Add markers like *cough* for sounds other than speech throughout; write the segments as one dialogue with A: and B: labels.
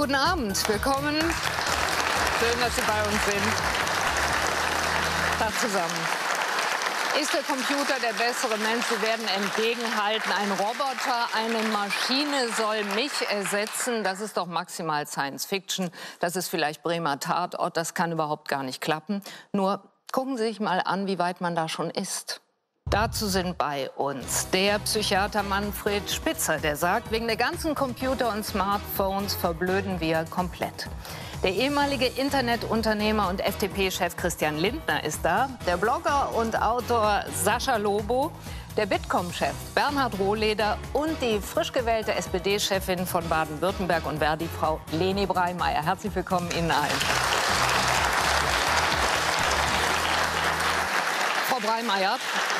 A: Guten Abend, willkommen. Schön, dass Sie bei uns sind. Tag zusammen. Ist der Computer der bessere Mensch? Sie werden entgegenhalten, ein Roboter, eine Maschine soll mich ersetzen. Das ist doch maximal Science Fiction. Das ist vielleicht Bremer Tatort. Das kann überhaupt gar nicht klappen. Nur gucken Sie sich mal an, wie weit man da schon ist. Dazu sind bei uns der Psychiater Manfred Spitzer, der sagt, wegen der ganzen Computer und Smartphones verblöden wir komplett. Der ehemalige Internetunternehmer und FDP-Chef Christian Lindner ist da, der Blogger und Autor Sascha Lobo, der Bitkom-Chef Bernhard Rohleder und die frisch gewählte SPD-Chefin von Baden-Württemberg und Verdi, Frau Leni Breimeyer. Herzlich willkommen Ihnen allen. Breimeyer,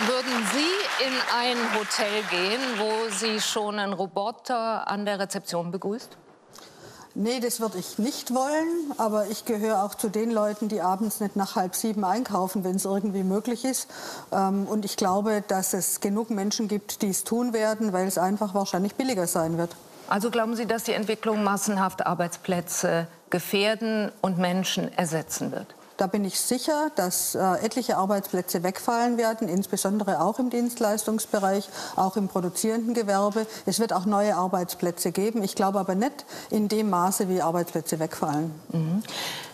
A: würden Sie in ein Hotel gehen, wo Sie schon einen Roboter an der Rezeption begrüßt?
B: Nee, das würde ich nicht wollen. Aber ich gehöre auch zu den Leuten, die abends nicht nach halb sieben einkaufen, wenn es irgendwie möglich ist. Ähm, und ich glaube, dass es genug Menschen gibt, die es tun werden, weil es einfach wahrscheinlich billiger sein wird.
A: Also glauben Sie, dass die Entwicklung massenhaft Arbeitsplätze gefährden und Menschen ersetzen wird?
B: Da bin ich sicher, dass äh, etliche Arbeitsplätze wegfallen werden, insbesondere auch im Dienstleistungsbereich, auch im produzierenden Gewerbe. Es wird auch neue Arbeitsplätze geben. Ich glaube aber nicht in dem Maße, wie Arbeitsplätze wegfallen.
A: Mhm.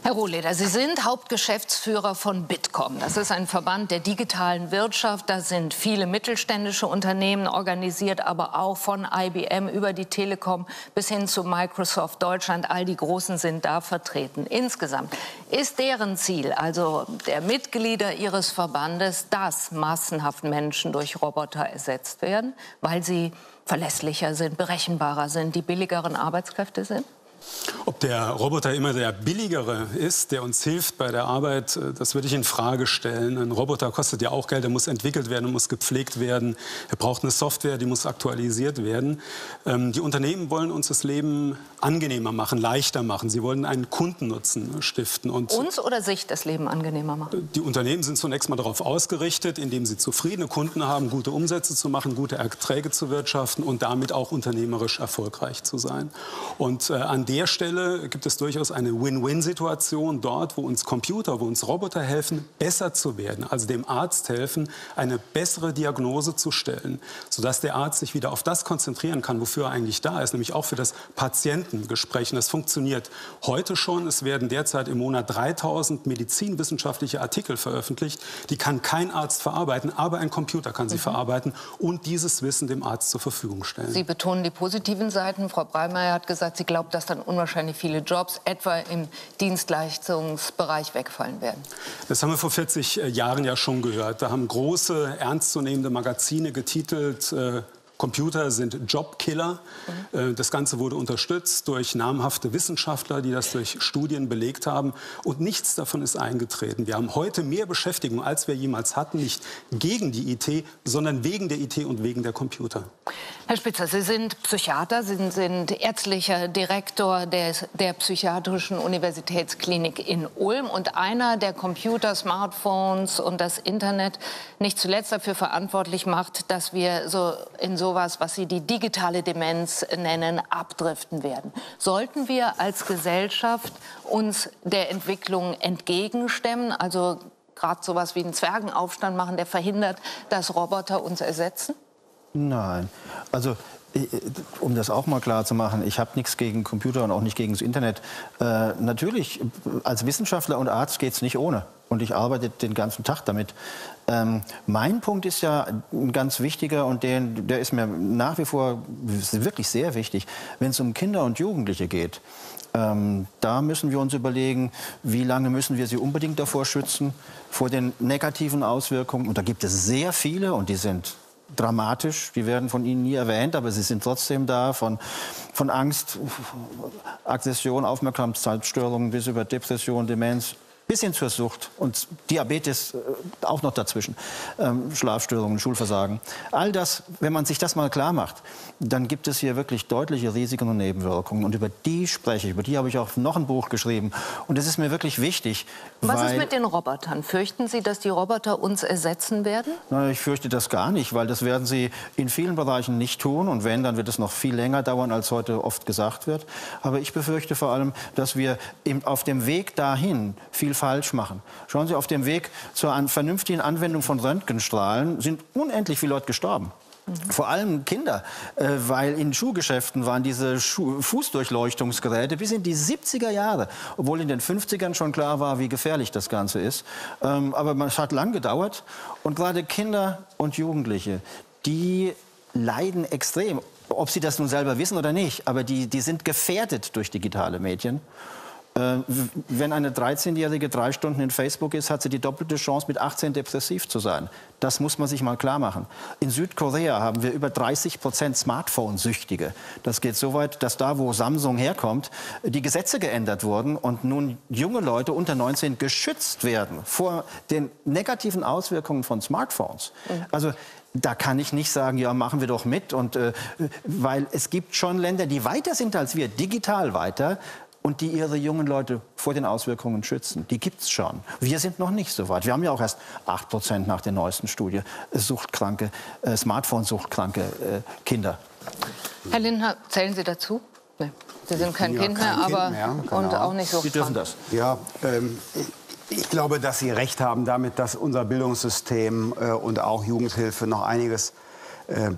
A: Herr Rohleder, Sie sind Hauptgeschäftsführer von Bitkom. Das ist ein Verband der digitalen Wirtschaft. Da sind viele mittelständische Unternehmen organisiert, aber auch von IBM über die Telekom bis hin zu Microsoft Deutschland. All die Großen sind da vertreten. Insgesamt ist deren Ziel, also der Mitglieder Ihres Verbandes, dass massenhaft Menschen durch Roboter ersetzt werden, weil sie verlässlicher sind, berechenbarer sind, die billigeren Arbeitskräfte sind?
C: Ob der Roboter immer der billigere ist, der uns hilft bei der Arbeit, äh, das würde ich in Frage stellen. Ein Roboter kostet ja auch Geld, er muss entwickelt werden, muss gepflegt werden. Er braucht eine Software, die muss aktualisiert werden. Ähm, die Unternehmen wollen uns das Leben angenehmer machen, leichter machen. Sie wollen einen Kundennutzen stiften.
A: Und uns oder sich das Leben angenehmer machen?
C: Die Unternehmen sind zunächst mal darauf ausgerichtet, indem sie zufriedene Kunden haben, gute Umsätze zu machen, gute Erträge zu wirtschaften und damit auch unternehmerisch erfolgreich zu sein. Und äh, an dem der Stelle gibt es durchaus eine Win-Win-Situation dort, wo uns Computer, wo uns Roboter helfen, besser zu werden, also dem Arzt helfen, eine bessere Diagnose zu stellen, sodass der Arzt sich wieder auf das konzentrieren kann, wofür er eigentlich da ist, nämlich auch für das Patientengespräch. Und das funktioniert heute schon. Es werden derzeit im Monat 3000 medizinwissenschaftliche Artikel veröffentlicht. Die kann kein Arzt verarbeiten, aber ein Computer kann sie mhm. verarbeiten und dieses Wissen dem Arzt zur Verfügung stellen.
A: Sie betonen die positiven Seiten. Frau Breimeyer hat gesagt, sie glaubt, dass dann unwahrscheinlich viele Jobs, etwa im Dienstleistungsbereich, wegfallen werden.
C: Das haben wir vor 40 äh, Jahren ja schon gehört. Da haben große, ernstzunehmende Magazine getitelt, äh, Computer sind Jobkiller. Mhm. Das Ganze wurde unterstützt durch namhafte Wissenschaftler, die das durch Studien belegt haben. Und nichts davon ist eingetreten. Wir haben heute mehr Beschäftigung, als wir jemals hatten. Nicht gegen die IT, sondern wegen der IT und wegen der Computer.
A: Herr Spitzer, Sie sind Psychiater, Sie sind ärztlicher Direktor des, der Psychiatrischen Universitätsklinik in Ulm. Und einer, der Computer, Smartphones und das Internet nicht zuletzt dafür verantwortlich macht, dass wir so in so sowas, was Sie die digitale Demenz nennen, abdriften werden. Sollten wir als Gesellschaft uns der Entwicklung entgegenstemmen, also gerade sowas wie einen Zwergenaufstand machen, der verhindert, dass Roboter uns ersetzen?
D: Nein. Also um das auch mal klar zu machen, ich habe nichts gegen Computer und auch nicht gegen das Internet. Äh, natürlich, als Wissenschaftler und Arzt geht es nicht ohne. Und ich arbeite den ganzen Tag damit. Ähm, mein Punkt ist ja ein ganz wichtiger und den, der ist mir nach wie vor wirklich sehr wichtig, wenn es um Kinder und Jugendliche geht. Ähm, da müssen wir uns überlegen, wie lange müssen wir sie unbedingt davor schützen, vor den negativen Auswirkungen. Und da gibt es sehr viele und die sind dramatisch. Die werden von Ihnen nie erwähnt, aber sie sind trotzdem da. Von, von Angst, Aggression, Aufmerksamkeitsstörungen bis über Depression, Demenz, bis hin zur Sucht und Diabetes äh, auch noch dazwischen, ähm, Schlafstörungen, Schulversagen. All das, wenn man sich das mal klar macht, dann gibt es hier wirklich deutliche Risiken und Nebenwirkungen. Und über die spreche ich, über die habe ich auch noch ein Buch geschrieben. Und das ist mir wirklich wichtig.
A: Was ist mit den Robotern? Fürchten Sie, dass die Roboter uns ersetzen werden?
D: Na, ich fürchte das gar nicht, weil das werden sie in vielen Bereichen nicht tun. Und wenn, dann wird es noch viel länger dauern, als heute oft gesagt wird. Aber ich befürchte vor allem, dass wir auf dem Weg dahin viel falsch machen. Schauen Sie, auf dem Weg zur vernünftigen Anwendung von Röntgenstrahlen sind unendlich viele Leute gestorben. Mhm. Vor allem Kinder, äh, weil in Schuhgeschäften waren diese Fußdurchleuchtungsgeräte bis in die 70er Jahre, obwohl in den 50ern schon klar war, wie gefährlich das Ganze ist. Ähm, aber es hat lang gedauert und gerade Kinder und Jugendliche, die leiden extrem, ob sie das nun selber wissen oder nicht, aber die, die sind gefährdet durch digitale Medien. Äh, wenn eine 13-Jährige drei Stunden in Facebook ist, hat sie die doppelte Chance, mit 18 depressiv zu sein. Das muss man sich mal klar machen. In Südkorea haben wir über 30 Prozent Smartphone-Süchtige. Das geht so weit, dass da, wo Samsung herkommt, die Gesetze geändert wurden und nun junge Leute unter 19 geschützt werden vor den negativen Auswirkungen von Smartphones. Mhm. Also da kann ich nicht sagen, ja, machen wir doch mit. Und, äh, weil es gibt schon Länder, die weiter sind als wir, digital weiter und die ihre jungen Leute vor den Auswirkungen schützen. Die gibt es schon. Wir sind noch nicht so weit. Wir haben ja auch erst 8 Prozent nach der neuesten Studie suchtkranke, äh, Smartphone-suchtkranke äh, Kinder.
A: Herr Lindner, zählen Sie dazu? Nee. Sie sind kein ja, Kind mehr, kind aber mehr, genau. und auch nicht so.
D: Sie dürfen das.
E: Ja, ähm, ich glaube, dass Sie recht haben damit, dass unser Bildungssystem äh, und auch Jugendhilfe noch einiges äh,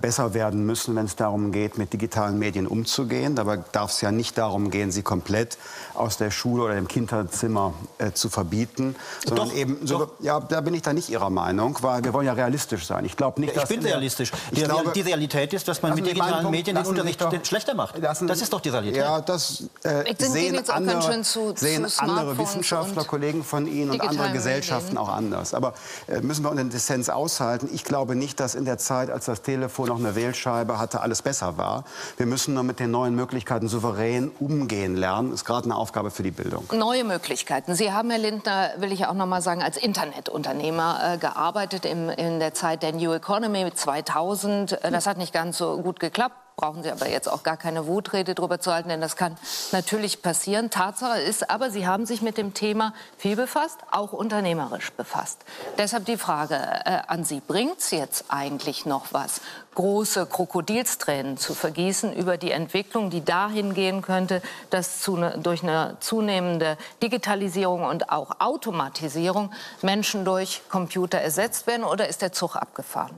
E: besser werden müssen, wenn es darum geht, mit digitalen Medien umzugehen. Dabei darf es ja nicht darum gehen, sie komplett aus der Schule oder dem Kinderzimmer äh, zu verbieten, sondern
D: doch,
E: eben so, ja, da bin ich da nicht Ihrer Meinung, weil wir wollen ja realistisch sein. Ich glaube nicht,
D: ja, ich bin realistisch. Die, glaube, die, Realität ist, dass man mit digitalen Punkt, Medien den Unterricht doch, schlechter macht. Lassen, das ist doch die Realität.
E: Ja, das äh, sehen, andere, zu, sehen zu andere Wissenschaftler, Kollegen von Ihnen und andere Gesellschaften Medien. auch anders. Aber äh, müssen wir einen Dissens aushalten. Ich glaube nicht, dass in der Zeit, als das Telefon Telefon noch eine Wählscheibe hatte, alles besser war. Wir müssen nur mit den neuen Möglichkeiten souverän umgehen lernen. Ist gerade eine Aufgabe für die Bildung.
A: Neue Möglichkeiten. Sie haben, Herr Lindner, will ich auch noch mal sagen, als Internetunternehmer äh, gearbeitet im, in der Zeit der New Economy 2000. Äh, das hat nicht ganz so gut geklappt brauchen Sie aber jetzt auch gar keine Wutrede darüber zu halten, denn das kann natürlich passieren. Tatsache ist aber, Sie haben sich mit dem Thema viel befasst, auch unternehmerisch befasst. Deshalb die Frage äh, an Sie, bringt es jetzt eigentlich noch was, große Krokodilstränen zu vergießen über die Entwicklung, die dahin gehen könnte, dass zu, ne, durch eine zunehmende Digitalisierung und auch Automatisierung Menschen durch Computer ersetzt werden, oder ist der Zug abgefahren?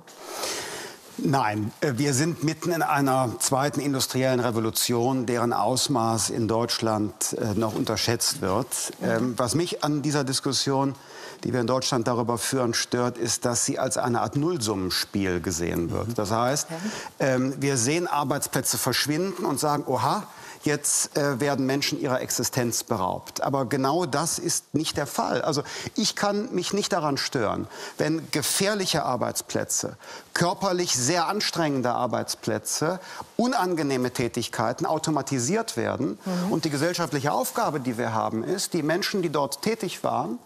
E: Nein, äh, wir sind mitten in einer zweiten industriellen Revolution, deren Ausmaß in Deutschland äh, noch unterschätzt wird. Ähm, was mich an dieser Diskussion, die wir in Deutschland darüber führen, stört, ist, dass sie als eine Art Nullsummenspiel gesehen wird. Das heißt, ähm, wir sehen Arbeitsplätze verschwinden und sagen, oha, jetzt äh, werden Menschen ihrer Existenz beraubt. Aber genau das ist nicht der Fall. Also ich kann mich nicht daran stören, wenn gefährliche Arbeitsplätze, körperlich sehr anstrengende Arbeitsplätze, unangenehme Tätigkeiten automatisiert werden. Mhm. Und die gesellschaftliche Aufgabe, die wir haben, ist, die Menschen, die dort tätig waren,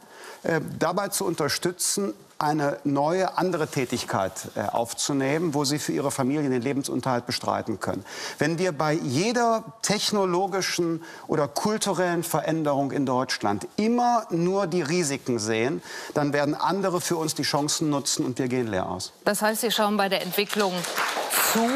E: äh, dabei zu unterstützen, eine neue, andere Tätigkeit äh, aufzunehmen, wo sie für ihre Familie den Lebensunterhalt bestreiten können. Wenn wir bei jeder technologischen oder kulturellen Veränderung in Deutschland immer nur die Risiken sehen, dann werden andere für uns die Chancen nutzen und wir gehen leer aus.
A: Das heißt, Sie schauen bei der Entwicklung zu,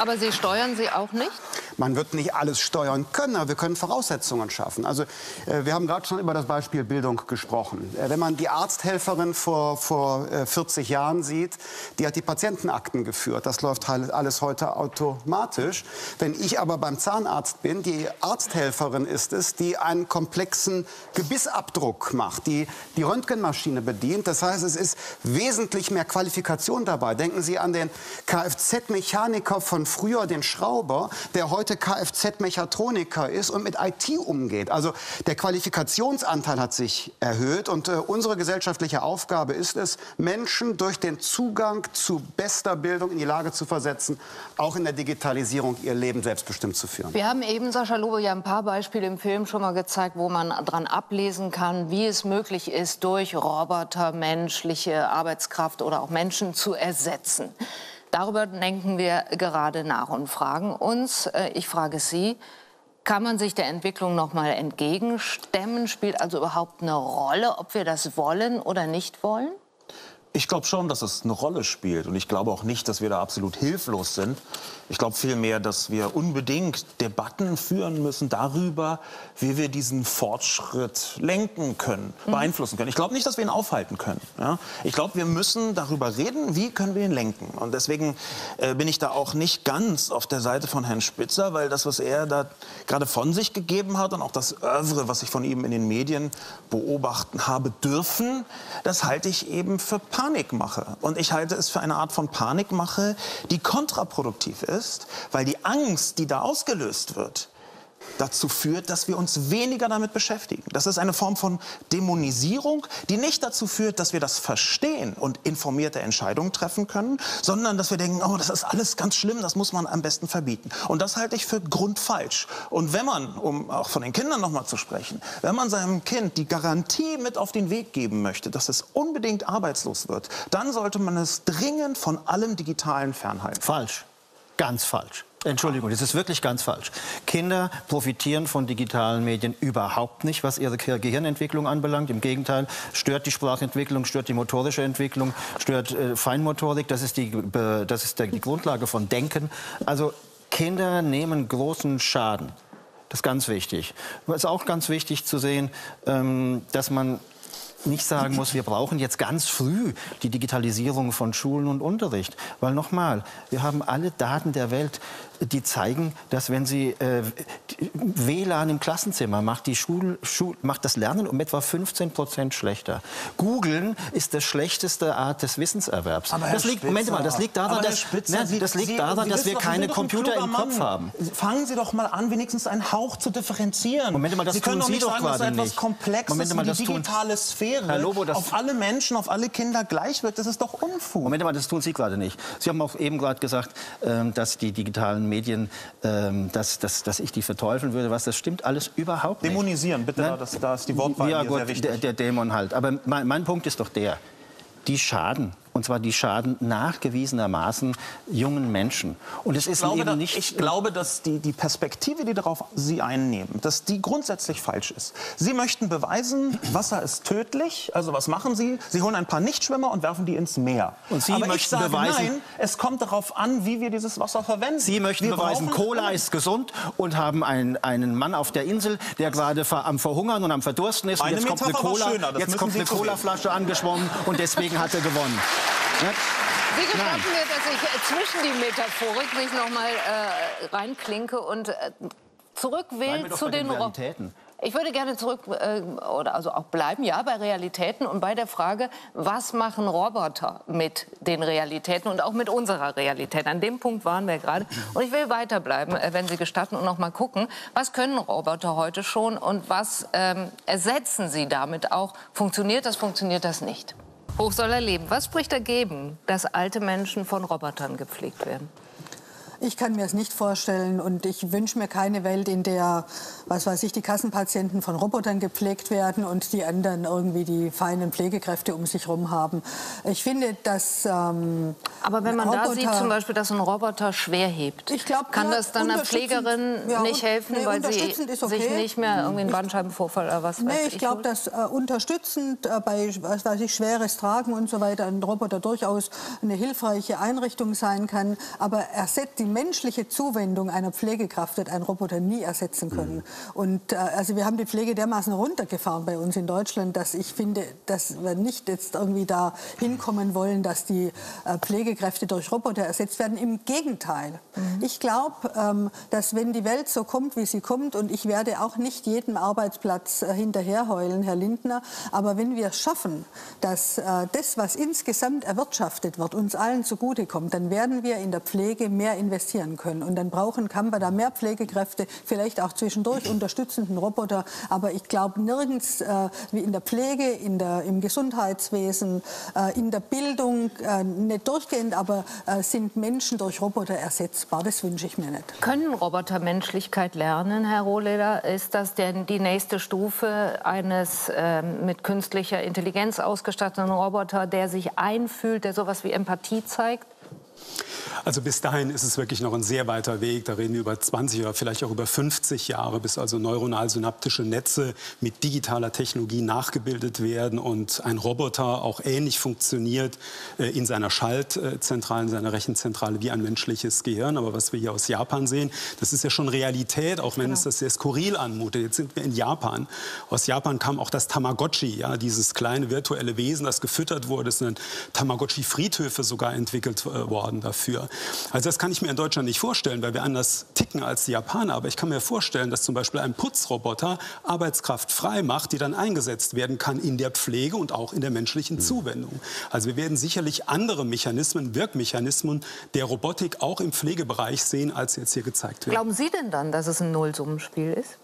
A: aber Sie steuern sie auch nicht?
E: Man wird nicht alles steuern können, aber wir können Voraussetzungen schaffen. Also äh, wir haben gerade schon über das Beispiel Bildung gesprochen. Äh, wenn man die Arzthelferin vor, vor äh, 40 Jahren sieht, die hat die Patientenakten geführt. Das läuft alles heute automatisch. Wenn ich aber beim Zahnarzt bin, die Arzthelferin ist es, die einen komplexen Gebissabdruck macht, die die Röntgenmaschine bedient. Das heißt, es ist wesentlich mehr Qualifikation dabei. Denken Sie an den Kfz-Mechaniker von früher, den Schrauber, der heute heute Kfz-Mechatroniker ist und mit IT umgeht. Also der Qualifikationsanteil hat sich erhöht und äh, unsere gesellschaftliche Aufgabe ist es, Menschen durch den Zugang zu bester Bildung in die Lage zu versetzen, auch in der Digitalisierung ihr Leben selbstbestimmt zu führen.
A: Wir haben eben, Sascha Lobe, ja ein paar Beispiele im Film schon mal gezeigt, wo man daran ablesen kann, wie es möglich ist, durch Roboter menschliche Arbeitskraft oder auch Menschen zu ersetzen. Darüber denken wir gerade nach und fragen uns, äh, ich frage Sie, kann man sich der Entwicklung noch mal entgegenstemmen? Spielt also überhaupt eine Rolle, ob wir das wollen oder nicht wollen?
F: Ich glaube schon, dass es eine Rolle spielt. Und ich glaube auch nicht, dass wir da absolut hilflos sind. Ich glaube vielmehr, dass wir unbedingt Debatten führen müssen darüber, wie wir diesen Fortschritt lenken können, mhm. beeinflussen können. Ich glaube nicht, dass wir ihn aufhalten können. Ja? Ich glaube, wir müssen darüber reden, wie können wir ihn lenken. Und deswegen äh, bin ich da auch nicht ganz auf der Seite von Herrn Spitzer, weil das, was er da gerade von sich gegeben hat und auch das Övre, was ich von ihm in den Medien beobachten habe dürfen, das halte ich eben für Panikmache. Und ich halte es für eine Art von Panikmache, die kontraproduktiv ist ist, weil die Angst, die da ausgelöst wird, dazu führt, dass wir uns weniger damit beschäftigen. Das ist eine Form von Dämonisierung, die nicht dazu führt, dass wir das verstehen und informierte Entscheidungen treffen können, sondern dass wir denken, oh, das ist alles ganz schlimm, das muss man am besten verbieten. Und das halte ich für grundfalsch. Und wenn man, um auch von den Kindern noch mal zu sprechen, wenn man seinem Kind die Garantie mit auf den Weg geben möchte, dass es unbedingt arbeitslos wird, dann sollte man es dringend von allem Digitalen fernhalten.
D: Falsch. Ganz falsch. Entschuldigung, das ist wirklich ganz falsch. Kinder profitieren von digitalen Medien überhaupt nicht, was ihre Gehirnentwicklung anbelangt. Im Gegenteil, stört die Sprachentwicklung, stört die motorische Entwicklung, stört äh, Feinmotorik. Das ist, die, das ist der, die Grundlage von Denken. Also Kinder nehmen großen Schaden. Das ist ganz wichtig. Es ist auch ganz wichtig zu sehen, ähm, dass man nicht sagen muss, wir brauchen jetzt ganz früh die Digitalisierung von Schulen und Unterricht. Weil nochmal, wir haben alle Daten der Welt die zeigen, dass wenn sie äh, WLAN im Klassenzimmer macht, die Schul, Schul, macht das Lernen um etwa 15 Prozent schlechter. Googeln ist die schlechteste Art des Wissenserwerbs.
F: Aber das liegt, Moment mal, das liegt daran, dass, Spitzer, ne, das liegt daran, Sie, dass wir doch, keine Computer im Kopf haben.
D: Fangen Sie doch mal an, wenigstens einen Hauch zu differenzieren.
F: Moment mal, das
D: Sie
F: können
D: doch
F: nicht sagen,
D: dass
F: etwas Komplexes
D: Moment mal,
F: das die digitale tun, Sphäre
D: Lobo,
F: auf alle Menschen, auf alle Kinder gleich wirkt. Das ist doch Unfug.
D: Moment mal, das tun Sie gerade nicht. Sie haben auch eben gerade gesagt, ähm, dass die digitalen Medien ähm, dass, dass, dass ich die verteufeln würde. Was, das stimmt alles überhaupt
F: nicht. Dämonisieren, bitte, ne? das, da ist die Wortwahl
D: ja, gut, sehr wichtig. Der, der Dämon halt. Aber mein, mein Punkt ist doch der, die schaden und zwar die schaden nachgewiesenermaßen jungen Menschen. Und es ist
F: glaube,
D: eben nicht.
F: Ich glaube, dass die, die Perspektive, die darauf Sie einnehmen, dass die grundsätzlich falsch ist. Sie möchten beweisen, *clears throat* Wasser ist tödlich. Also was machen Sie? Sie holen ein paar Nichtschwimmer und werfen die ins Meer.
D: Und Sie
F: Aber
D: möchten
F: ich sage,
D: beweisen,
F: nein, es kommt darauf an, wie wir dieses Wasser verwenden.
D: Sie möchten wir beweisen, Cola ist gesund und haben einen, einen Mann auf der Insel, der gerade am Verhungern und am Verdursten ist.
F: Und
D: jetzt kommt eine Cola, jetzt kommt eine Colaflasche angeschwommen und deswegen hat er gewonnen. *laughs*
A: Sie gestatten mir, dass ich zwischen die Metaphorik mich noch mal äh, reinklinke und äh, zurück will zu den, den
D: Realitäten.
A: Ich würde gerne zurück äh, oder also auch bleiben, ja, bei Realitäten und bei der Frage, was machen Roboter mit den Realitäten und auch mit unserer Realität? An dem Punkt waren wir gerade. Und ich will weiterbleiben, äh, wenn Sie gestatten, und noch mal gucken, was können Roboter heute schon und was ähm, ersetzen sie damit auch? Funktioniert das, funktioniert das nicht? Hoch soll er leben. Was spricht dagegen, dass alte Menschen von Robotern gepflegt werden?
B: Ich kann mir es nicht vorstellen und ich wünsche mir keine Welt, in der, was weiß ich, die Kassenpatienten von Robotern gepflegt werden und die anderen irgendwie die feinen Pflegekräfte um sich herum haben. Ich finde, dass ähm,
A: Aber wenn man Roboter, da sieht, zum Beispiel, dass ein Roboter schwer hebt, ich glaub, kann ja, das dann einer Pflegerin ja, nicht helfen, nee, weil sie okay. sich nicht mehr irgendwie einen Bandscheibenvorfall oder was
B: nee,
A: weiß
B: ich? ich glaube, dass äh, unterstützend äh, bei was weiß ich, schweres Tragen und so weiter ein Roboter durchaus eine hilfreiche Einrichtung sein kann. Aber er setzt die menschliche Zuwendung einer Pflegekraft wird ein Roboter nie ersetzen können. Mhm. Und äh, also wir haben die Pflege dermaßen runtergefahren bei uns in Deutschland, dass ich finde, dass wir nicht jetzt irgendwie da hinkommen wollen, dass die äh, Pflegekräfte durch Roboter ersetzt werden. Im Gegenteil. Mhm. Ich glaube, ähm, dass wenn die Welt so kommt, wie sie kommt, und ich werde auch nicht jedem Arbeitsplatz äh, hinterherheulen, Herr Lindner, aber wenn wir es schaffen, dass äh, das, was insgesamt erwirtschaftet wird, uns allen zugutekommt, dann werden wir in der Pflege mehr investieren investieren können. Und dann brauchen, man da mehr Pflegekräfte, vielleicht auch zwischendurch unterstützenden Roboter. Aber ich glaube nirgends äh, wie in der Pflege, in der, im Gesundheitswesen, äh, in der Bildung, äh, nicht durchgehend, aber äh, sind Menschen durch Roboter ersetzbar. Das wünsche ich mir nicht.
A: Können Roboter Menschlichkeit lernen, Herr Rohleder? Ist das denn die nächste Stufe eines äh, mit künstlicher Intelligenz ausgestatteten Roboter, der sich einfühlt, der sowas wie Empathie zeigt?
C: Also bis dahin ist es wirklich noch ein sehr weiter Weg. Da reden wir über 20 oder vielleicht auch über 50 Jahre, bis also neuronal-synaptische Netze mit digitaler Technologie nachgebildet werden und ein Roboter auch ähnlich funktioniert äh, in seiner Schaltzentrale, in seiner Rechenzentrale wie ein menschliches Gehirn. Aber was wir hier aus Japan sehen, das ist ja schon Realität, auch wenn genau. es das sehr skurril anmutet. Jetzt sind wir in Japan. Aus Japan kam auch das Tamagotchi, ja, dieses kleine virtuelle Wesen, das gefüttert wurde. Es sind Tamagotchi-Friedhöfe sogar entwickelt äh, worden dafür. Also das kann ich mir in Deutschland nicht vorstellen, weil wir anders ticken als die Japaner. Aber ich kann mir vorstellen, dass zum Beispiel ein Putzroboter Arbeitskraft frei macht, die dann eingesetzt werden kann in der Pflege und auch in der menschlichen hm. Zuwendung. Also wir werden sicherlich andere Mechanismen, Wirkmechanismen der Robotik auch im Pflegebereich sehen, als jetzt hier gezeigt wird.
A: Glauben Sie denn dann, dass es ein Nullsummenspiel ist?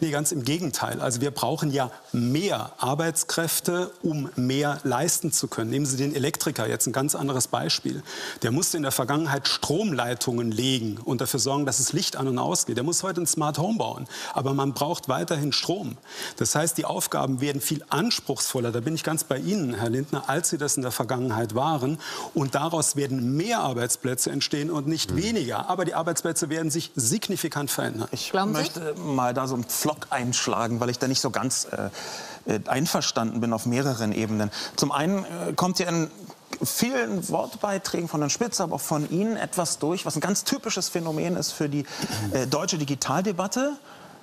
C: Nee, ganz im Gegenteil. Also wir brauchen ja mehr Arbeitskräfte, um mehr leisten zu können. Nehmen Sie den Elektriker, jetzt ein ganz anderes Beispiel. Der musste in der Vergangenheit Stromleitungen legen und dafür sorgen, dass es Licht an und ausgeht. Der muss heute ein Smart Home bauen. Aber man braucht weiterhin Strom. Das heißt, die Aufgaben werden viel anspruchsvoller. Da bin ich ganz bei Ihnen, Herr Lindner, als sie das in der Vergangenheit waren. Und daraus werden mehr Arbeitsplätze entstehen und nicht mhm. weniger. Aber die Arbeitsplätze werden sich signifikant verändern.
F: Ich möchte mal da so ein Pflock einschlagen, weil ich da nicht so ganz äh, äh, einverstanden bin auf mehreren Ebenen. Zum einen äh, kommt hier in vielen Wortbeiträgen von Herrn Spitzer, aber auch von Ihnen etwas durch, was ein ganz typisches Phänomen ist für die äh, deutsche Digitaldebatte.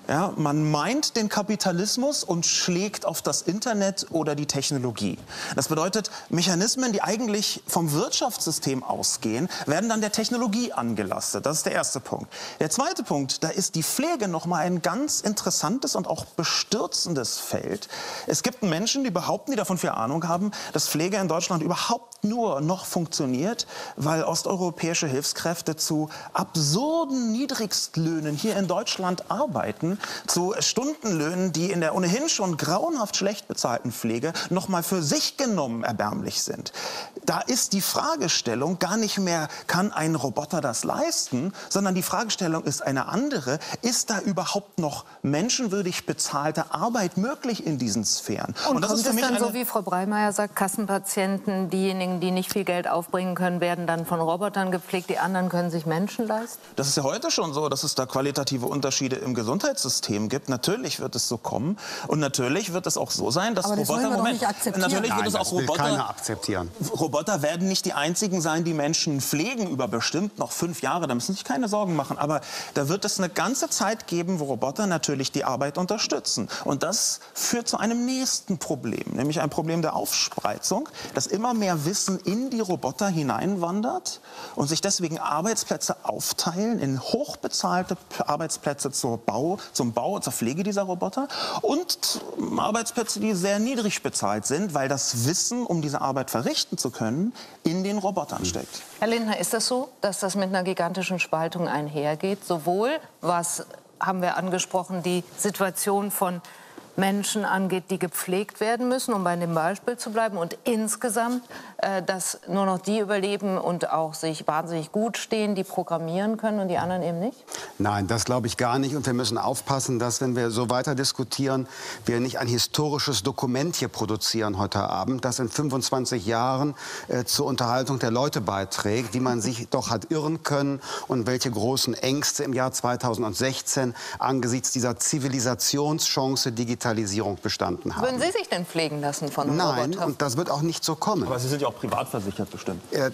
F: Ja, man meint den Kapitalismus und schlägt auf das Internet oder die Technologie. Das bedeutet, Mechanismen, die eigentlich vom Wirtschaftssystem ausgehen, werden dann der Technologie angelastet. Das ist der erste Punkt. Der zweite Punkt, da ist die Pflege noch mal ein ganz interessantes und auch bestürzendes Feld. Es gibt Menschen, die behaupten, die davon viel Ahnung haben, dass Pflege in Deutschland überhaupt nur noch funktioniert, weil osteuropäische Hilfskräfte zu absurden Niedrigstlöhnen hier in Deutschland arbeiten zu Stundenlöhnen, die in der ohnehin schon grauenhaft schlecht bezahlten Pflege noch mal für sich genommen erbärmlich sind. Da ist die Fragestellung gar nicht mehr, kann ein Roboter das leisten, sondern die Fragestellung ist eine andere. Ist da überhaupt noch menschenwürdig bezahlte Arbeit möglich in diesen Sphären?
A: Und, Und das kommt ist für mich es dann so, wie Frau Breimeyer sagt, Kassenpatienten, diejenigen, die nicht viel Geld aufbringen können, werden dann von Robotern gepflegt, die anderen können sich Menschen leisten?
F: Das ist ja heute schon so, dass es da qualitative Unterschiede im Gesundheitssystem System gibt. Natürlich wird es so kommen und natürlich wird es auch so sein, dass
B: Aber das
F: Roboter
B: Moment,
F: natürlich
E: Nein,
F: wird es auch Roboter
E: akzeptieren.
F: Roboter werden nicht die einzigen sein, die Menschen pflegen über bestimmt noch fünf Jahre. Da müssen Sie sich keine Sorgen machen. Aber da wird es eine ganze Zeit geben, wo Roboter natürlich die Arbeit unterstützen. Und das führt zu einem nächsten Problem, nämlich ein Problem der Aufspreizung, dass immer mehr Wissen in die Roboter hineinwandert und sich deswegen Arbeitsplätze aufteilen in hochbezahlte Arbeitsplätze zur Bau, zum Bau und zur Pflege dieser Roboter und Arbeitsplätze, die sehr niedrig bezahlt sind, weil das Wissen, um diese Arbeit verrichten zu können, in den Robotern steckt.
A: Herr Lindner, ist das so, dass das mit einer gigantischen Spaltung einhergeht? Sowohl was haben wir angesprochen, die Situation von Menschen angeht, die gepflegt werden müssen, um bei dem Beispiel zu bleiben. Und insgesamt, äh, dass nur noch die überleben und auch sich wahnsinnig gut stehen, die programmieren können und die anderen eben nicht?
E: Nein, das glaube ich gar nicht. Und wir müssen aufpassen, dass, wenn wir so weiter diskutieren, wir nicht ein historisches Dokument hier produzieren heute Abend, das in 25 Jahren äh, zur Unterhaltung der Leute beiträgt, wie man sich doch hat irren können und welche großen Ängste im Jahr 2016 angesichts dieser Zivilisationschance digital Digitalisierung bestanden haben.
A: Würden Sie sich denn pflegen lassen von einem
E: Nein, Roboter? und das wird auch nicht so kommen.
F: Aber Sie sind ja auch privat versichert bestimmt. Äh,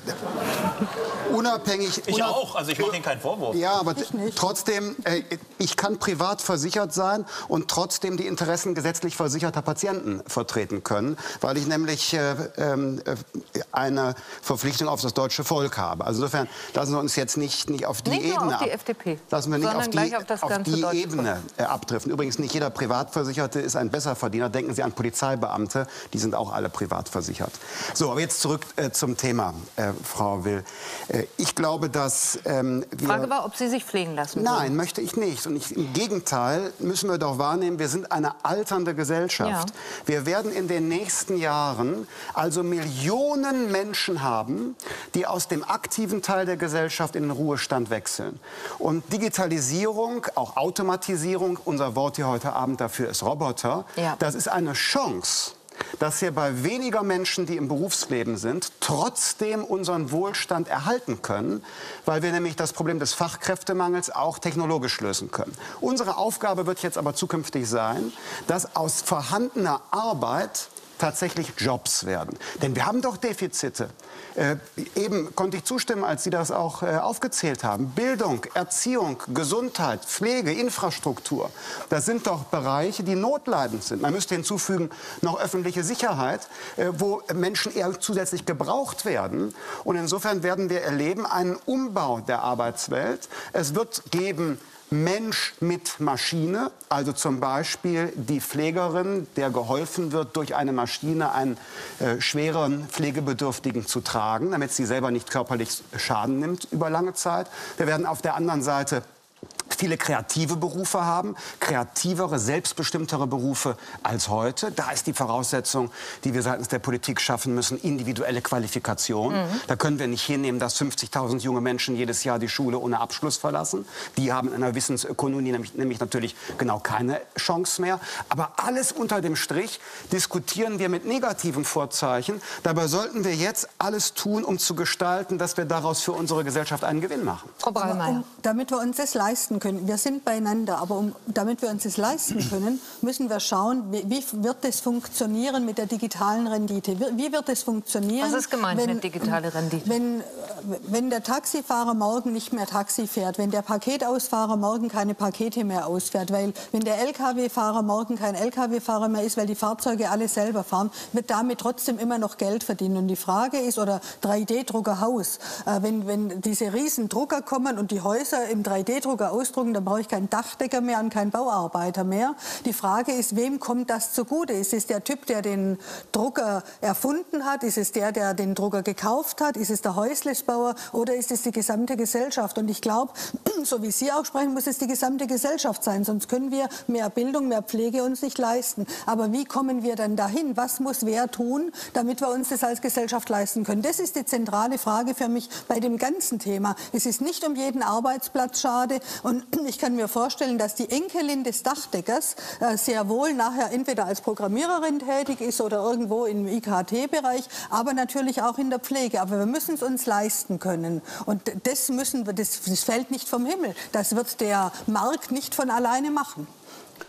E: unabhängig...
F: Ich unab auch, also ich mache Ihnen keinen Vorwurf.
E: Ja, aber trotzdem, äh, ich kann privat versichert sein und trotzdem die Interessen gesetzlich versicherter Patienten vertreten können, weil ich nämlich äh, ähm, äh, eine Verpflichtung auf das deutsche Volk habe. Also insofern lassen wir uns jetzt nicht, nicht auf die
A: nicht
E: Ebene...
A: Nur auf die FDP,
E: lassen wir nicht auf die, auf, auf die Ebene äh, abdriften. Übrigens, nicht jeder Privatversicherte ist ein Besserverdiener. Denken Sie an Polizeibeamte, die sind auch alle privat versichert. So, aber jetzt zurück äh, zum Thema, äh, Frau Will. Äh, ich glaube, dass ähm,
A: wir... Frage war, ob Sie sich pflegen lassen
E: Nein, würden. möchte ich nicht. Und ich, im Gegenteil müssen wir doch wahrnehmen, wir sind eine alternde Gesellschaft. Ja. Wir werden in den nächsten Jahren also Millionen Menschen haben, die aus dem aktiven Teil der Gesellschaft in den Ruhestand wechseln. Und Digitalisierung, auch Automatisierung, unser Wort hier heute Abend dafür ist Roboter, ja. das ist eine Chance dass wir bei weniger Menschen, die im Berufsleben sind, trotzdem unseren Wohlstand erhalten können, weil wir nämlich das Problem des Fachkräftemangels auch technologisch lösen können. Unsere Aufgabe wird jetzt aber zukünftig sein, dass aus vorhandener Arbeit tatsächlich Jobs werden. Denn wir haben doch Defizite. Äh, eben konnte ich zustimmen, als Sie das auch äh, aufgezählt haben. Bildung, Erziehung, Gesundheit, Pflege, Infrastruktur. Das sind doch Bereiche, die notleidend sind. Man müsste hinzufügen, noch öffentliche Sicherheit, äh, wo Menschen eher zusätzlich gebraucht werden. Und insofern werden wir erleben einen Umbau der Arbeitswelt. Es wird geben Mensch mit Maschine, also zum Beispiel die Pflegerin, der geholfen wird, durch eine Maschine einen äh, schweren Pflegebedürftigen zu tragen, damit sie selber nicht körperlich Schaden nimmt über lange Zeit. Wir werden auf der anderen Seite viele kreative Berufe haben, kreativere, selbstbestimmtere Berufe als heute. Da ist die Voraussetzung, die wir seitens der Politik schaffen müssen, individuelle Qualifikation. Mhm. Da können wir nicht hinnehmen, dass 50.000 junge Menschen jedes Jahr die Schule ohne Abschluss verlassen. Die haben in einer Wissensökonomie nämlich, nämlich natürlich genau keine Chance mehr. Aber alles unter dem Strich diskutieren wir mit negativen Vorzeichen. Dabei sollten wir jetzt alles tun, um zu gestalten, dass wir daraus für unsere Gesellschaft einen Gewinn machen.
B: Frau Brauermeier. Damit wir uns das leisten können. Wir sind beieinander, aber um, damit wir uns das leisten *clears throat* können, müssen wir schauen, wie, wie wird das funktionieren mit der digitalen Rendite? Wie, wie wird es funktionieren?
A: Was ist gemeint wenn, mit digitale Rendite?
B: Wenn, wenn der Taxifahrer morgen nicht mehr Taxi fährt, wenn der Paketausfahrer morgen keine Pakete mehr ausfährt, weil wenn der Lkw-Fahrer morgen kein Lkw-Fahrer mehr ist, weil die Fahrzeuge alle selber fahren, wird damit trotzdem immer noch Geld verdienen. Und die Frage ist, oder 3D-Druckerhaus, äh, wenn, wenn diese riesen Drucker kommen und die Häuser im 3D-Drucker aus ausdrucken, dann brauche ich keinen Dachdecker mehr und keinen Bauarbeiter mehr. Die Frage ist, wem kommt das zugute? Ist es der Typ, der den Drucker erfunden hat? Ist es der, der den Drucker gekauft hat? Ist es der Häuslichbauer oder ist es die gesamte Gesellschaft? Und ich glaube, *clears throat* so wie Sie auch sprechen, muss es die gesamte Gesellschaft sein. Sonst können wir mehr Bildung, mehr Pflege uns nicht leisten. Aber wie kommen wir dann dahin? Was muss wer tun, damit wir uns das als Gesellschaft leisten können? Das ist die zentrale Frage für mich bei dem ganzen Thema. Es ist nicht um jeden Arbeitsplatz schade und *clears throat* ich kann mir vorstellen, dass die Enkelin des Dachdeckers äh, sehr wohl nachher entweder als Programmiererin tätig ist oder irgendwo im IKT-Bereich, aber natürlich auch in der Pflege. Aber wir müssen es uns leisten können. Und das müssen wir, das, das fällt nicht vom Himmel. Das wird der Markt nicht von alleine machen.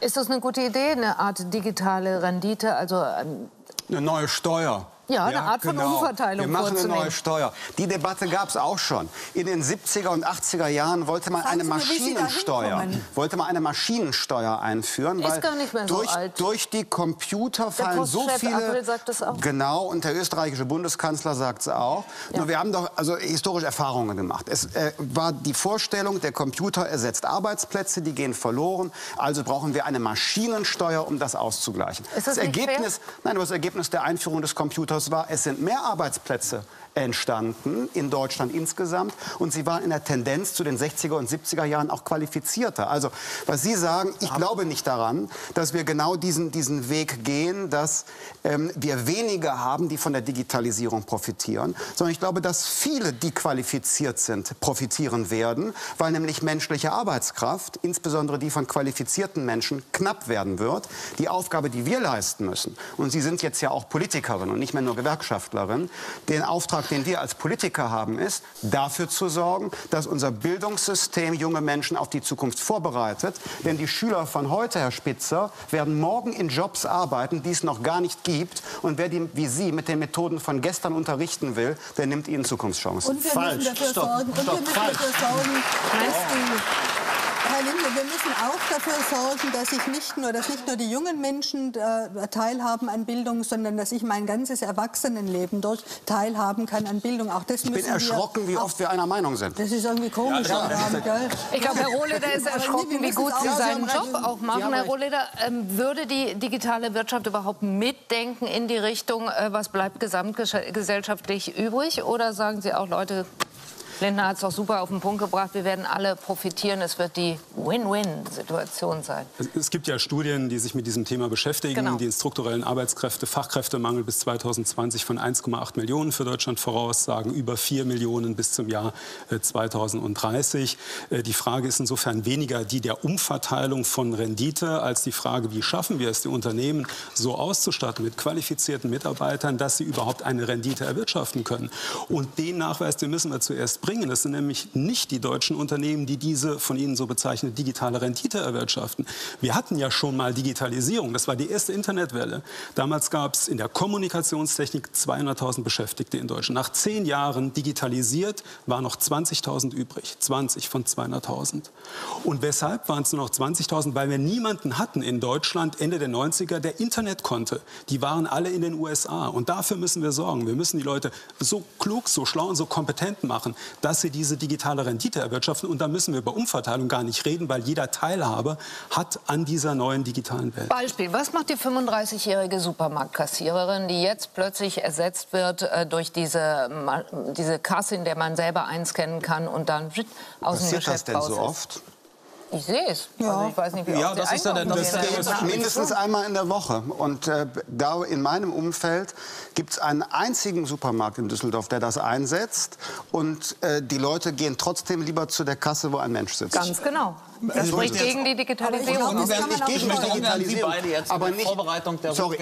A: Ist das eine gute Idee, eine Art digitale Rendite, also
E: ähm, eine neue Steuer?
A: Ja, eine ja, Art von genau. Umverteilung
E: Wir machen eine neue Steuer. Die Debatte gab es auch schon. In den 70er und 80er Jahren wollte man eine Maschinensteuer, wollte man eine Maschinensteuer einführen,
A: Ist weil gar nicht mehr so
E: durch,
A: alt.
E: durch die Computer fallen so viele.
A: sagt das auch.
E: Genau, und der österreichische Bundeskanzler sagt es auch. Ja. Nur wir haben doch also historische Erfahrungen gemacht. Es äh, war die Vorstellung, der Computer ersetzt Arbeitsplätze, die gehen verloren. Also brauchen wir eine Maschinensteuer, um das auszugleichen.
A: Ist das, das
E: Ergebnis,
A: fair?
E: nein, das Ergebnis der Einführung des Computers Mythos war, es sind mehr Arbeitsplätze entstanden in Deutschland insgesamt und sie waren in der Tendenz zu den 60er und 70er Jahren auch qualifizierter. Also was Sie sagen, ich glaube nicht daran, dass wir genau diesen, diesen Weg gehen, dass ähm, wir wenige haben, die von der Digitalisierung profitieren, sondern ich glaube, dass viele, die qualifiziert sind, profitieren werden, weil nämlich menschliche Arbeitskraft, insbesondere die von qualifizierten Menschen, knapp werden wird. Die Aufgabe, die wir leisten müssen, und Sie sind jetzt ja auch Politikerin und nicht mehr nur Gewerkschaftlerin, den Auftrag Auftrag, den wir als Politiker haben, ist, dafür zu sorgen, dass unser Bildungssystem junge Menschen auf die Zukunft vorbereitet. Denn die Schüler von heute, Herr Spitzer, werden morgen in Jobs arbeiten, die es noch gar nicht gibt. Und wer die, wie Sie mit den Methoden von gestern unterrichten will, der nimmt Ihnen Zukunftschancen.
B: Und wir Falsch. müssen dafür Stopp. sorgen, Stopp. Und wir müssen dafür sorgen dass die Herr Lindner, wir müssen auch dafür sorgen, dass ich nicht nur, dass nicht nur die jungen Menschen äh, teilhaben an Bildung, sondern dass ich mein ganzes Erwachsenenleben dort teilhaben kann an Bildung. Auch das
E: ich bin erschrocken, wie oft wir einer Meinung sind.
B: Das ist irgendwie komisch. Ja,
A: ich glaube, Herr Rohleder ist erschrocken, wie gut Sie seinen Job auch machen. Herr Rohleder, ähm, würde die digitale Wirtschaft überhaupt mitdenken in die Richtung, äh, was bleibt gesamtgesellschaftlich übrig? Oder sagen Sie auch, Leute, Lindner hat es auch super auf den Punkt gebracht. Wir werden alle profitieren. Es wird die Win-Win-Situation sein.
C: Es gibt ja Studien, die sich mit diesem Thema beschäftigen, genau. die den strukturellen Arbeitskräfte, Fachkräftemangel bis 2020 von 1,8 Millionen für Deutschland voraussagen, über 4 Millionen bis zum Jahr 2030. Äh, äh, die Frage ist insofern weniger die der Umverteilung von Rendite als die Frage, wie schaffen wir es, die Unternehmen so auszustatten mit qualifizierten Mitarbeitern, dass sie überhaupt eine Rendite erwirtschaften können. Und den Nachweis, den müssen wir zuerst bringen. Es sind nämlich nicht die deutschen Unternehmen, die diese von Ihnen so bezeichnete digitale Rendite erwirtschaften. Wir hatten ja schon mal Digitalisierung. Das war die erste Internetwelle. Damals gab es in der Kommunikationstechnik 200.000 Beschäftigte in Deutschland. Nach zehn Jahren digitalisiert waren noch 20.000 übrig. 20 von 200.000. Und weshalb waren es nur noch 20.000? Weil wir niemanden hatten in Deutschland Ende der 90er, der Internet konnte. Die waren alle in den USA. Und dafür müssen wir sorgen. Wir müssen die Leute so klug, so schlau und so kompetent machen, dass sie diese digitale Rendite erwirtschaften. Und da müssen wir über Umverteilung gar nicht reden, weil jeder Teilhabe hat an dieser neuen digitalen Welt.
A: Beispiel, was macht die 35-jährige Supermarktkassiererin, die jetzt plötzlich ersetzt wird äh, durch diese, diese Kasse, in der man selber einscannen kann und dann aus dem Geschäft
E: das denn so oft?
A: Ich sehe es. Ja. Also ich weiß nicht, wie ja,
E: das ist ja dann das ist mindestens einmal in der Woche. Und äh, da in meinem Umfeld gibt es einen einzigen Supermarkt in Düsseldorf, der das einsetzt. Und äh, die Leute gehen trotzdem lieber zu der Kasse, wo ein Mensch sitzt.
A: Ganz genau. Das spricht gegen die Digitalisierung.
E: Ich, glaube, ich gehe mit Digitalisierung. Sie beide jetzt aber nicht, Vorbereitung der sorry,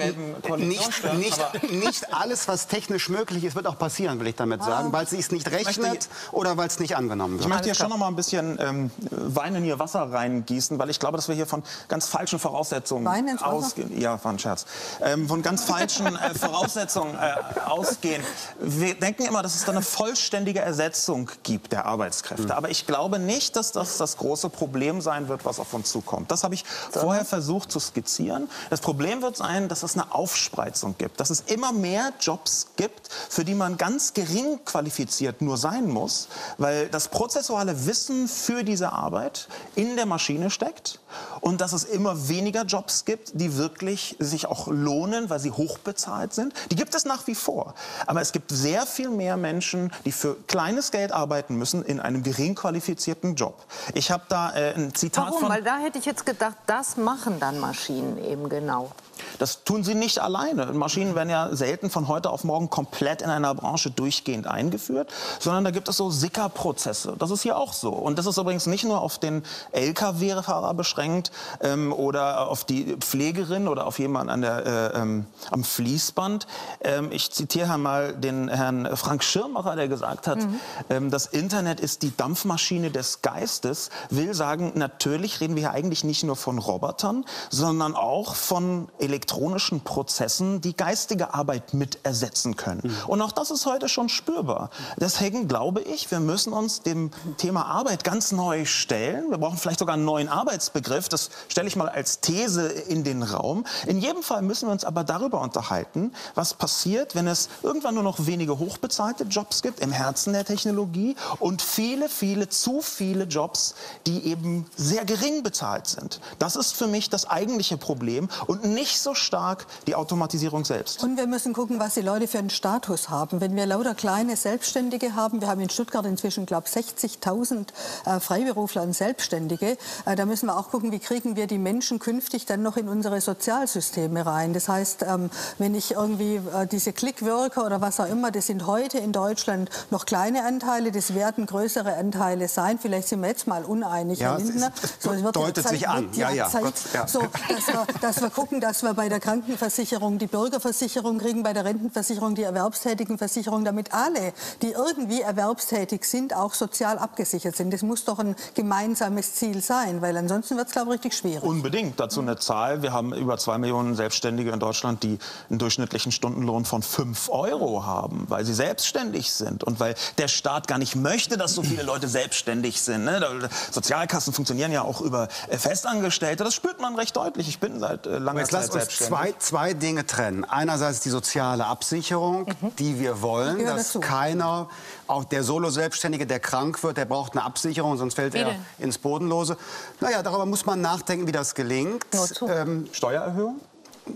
E: nicht, nicht, nicht alles, was technisch möglich ist, wird auch passieren, will ich damit ah. sagen, weil es sich nicht rechnet oder weil es nicht angenommen wird.
F: Ich möchte hier schon noch mal ein bisschen ähm, Wein in ihr Wasser reingießen, weil ich glaube, dass wir hier von ganz falschen Voraussetzungen ausgehen. Ja, war ein Scherz. Ähm, von ganz falschen äh, *laughs* Voraussetzungen äh, ausgehen. Wir denken immer, dass es da eine vollständige Ersetzung gibt der Arbeitskräfte. Mhm. Aber ich glaube nicht, dass das das große Problem Problem sein wird, was auf uns zukommt. Das habe ich vorher versucht zu skizzieren. Das Problem wird sein, dass es eine Aufspreizung gibt, dass es immer mehr Jobs gibt, für die man ganz gering qualifiziert nur sein muss, weil das prozessuale Wissen für diese Arbeit in der Maschine steckt und dass es immer weniger Jobs gibt, die wirklich sich auch lohnen, weil sie hochbezahlt sind. Die gibt es nach wie vor. Aber es gibt sehr viel mehr Menschen, die für kleines Geld arbeiten müssen in einem gering qualifizierten Job. Ich habe da äh, ein Zitat
A: Warum?
F: von...
A: Weil da hätte ich jetzt gedacht, das machen dann Maschinen eben genau.
F: Das tun sie nicht alleine. Maschinen werden ja selten von heute auf morgen komplett in einer Branche durchgehend eingeführt, sondern da gibt es so Sickerprozesse. Das ist hier auch so. Und das ist übrigens nicht nur auf den Lkw-Fahrer beschränkt ähm, oder auf die Pflegerin oder auf jemanden an der, äh, ähm, am Fließband. Ähm, ich zitiere mal den Herrn Frank Schirmacher, der gesagt hat, mhm. Ähm, das Internet ist die Dampfmaschine des Geistes, will sagen, natürlich reden wir hier eigentlich nicht nur von Robotern, sondern auch von elektronischen Prozessen die geistige Arbeit mit ersetzen können. Mhm. Und auch das ist heute schon spürbar. Deswegen glaube ich, wir müssen uns dem Thema Arbeit ganz neu stellen. Wir brauchen vielleicht sogar einen neuen Arbeitsbegriff. Das stelle ich mal als These in den Raum. In jedem Fall müssen wir uns aber darüber unterhalten, was passiert, wenn es irgendwann nur noch wenige hochbezahlte Jobs gibt im Herzen der Technologie und viele, viele, zu viele Jobs, die eben sehr gering bezahlt sind. Das ist für mich das eigentliche Problem und nicht nicht so stark die Automatisierung selbst.
B: Und wir müssen gucken, was die Leute für einen Status haben. Wenn wir lauter kleine Selbstständige haben, wir haben in Stuttgart inzwischen, glaube ich, 60.000 äh, Freiberufler und Selbstständige, äh, da müssen wir auch gucken, wie kriegen wir die Menschen künftig dann noch in unsere Sozialsysteme rein. Das heißt, ähm, wenn ich irgendwie äh, diese Clickworker oder was auch immer, das sind heute in Deutschland noch kleine Anteile, das werden größere Anteile sein. Vielleicht sind wir jetzt mal uneinig,
E: ja, Herr Lindner. Es, es, es so, deutet sich an. Ja, ja.
B: Zeit, Gott, ja. So, dass wir, dass wir gucken, dass wir bei der Krankenversicherung die Bürgerversicherung kriegen, bei der Rentenversicherung die Erwerbstätigenversicherung, damit alle, die irgendwie erwerbstätig sind, auch sozial abgesichert sind. Das muss doch ein gemeinsames Ziel sein, weil ansonsten wird es, glaube ich, richtig schwierig.
F: Unbedingt. Dazu eine Zahl. Wir haben über zwei Millionen Selbstständige in Deutschland, die einen durchschnittlichen Stundenlohn von 5 Euro haben, weil sie selbstständig sind und weil der Staat gar nicht möchte, dass so viele Leute selbstständig sind. Ne? Sozialkassen Kassen funktionieren ja auch über äh, Festangestellte. Das spürt man recht deutlich. Ich bin seit äh, langer Zeit
E: uns zwei, zwei Dinge trennen. Einerseits die soziale Absicherung, die wir wollen,
B: gehört
E: dass
B: dazu.
E: keiner, auch der Solo-Selbstständige, der krank wird, der braucht eine Absicherung, sonst fällt
A: Wie
E: er
A: denn?
E: ins Bodenlose. Naja, darüber muss man nachdenken, wie das gelingt. Ähm,
F: Steuererhöhung?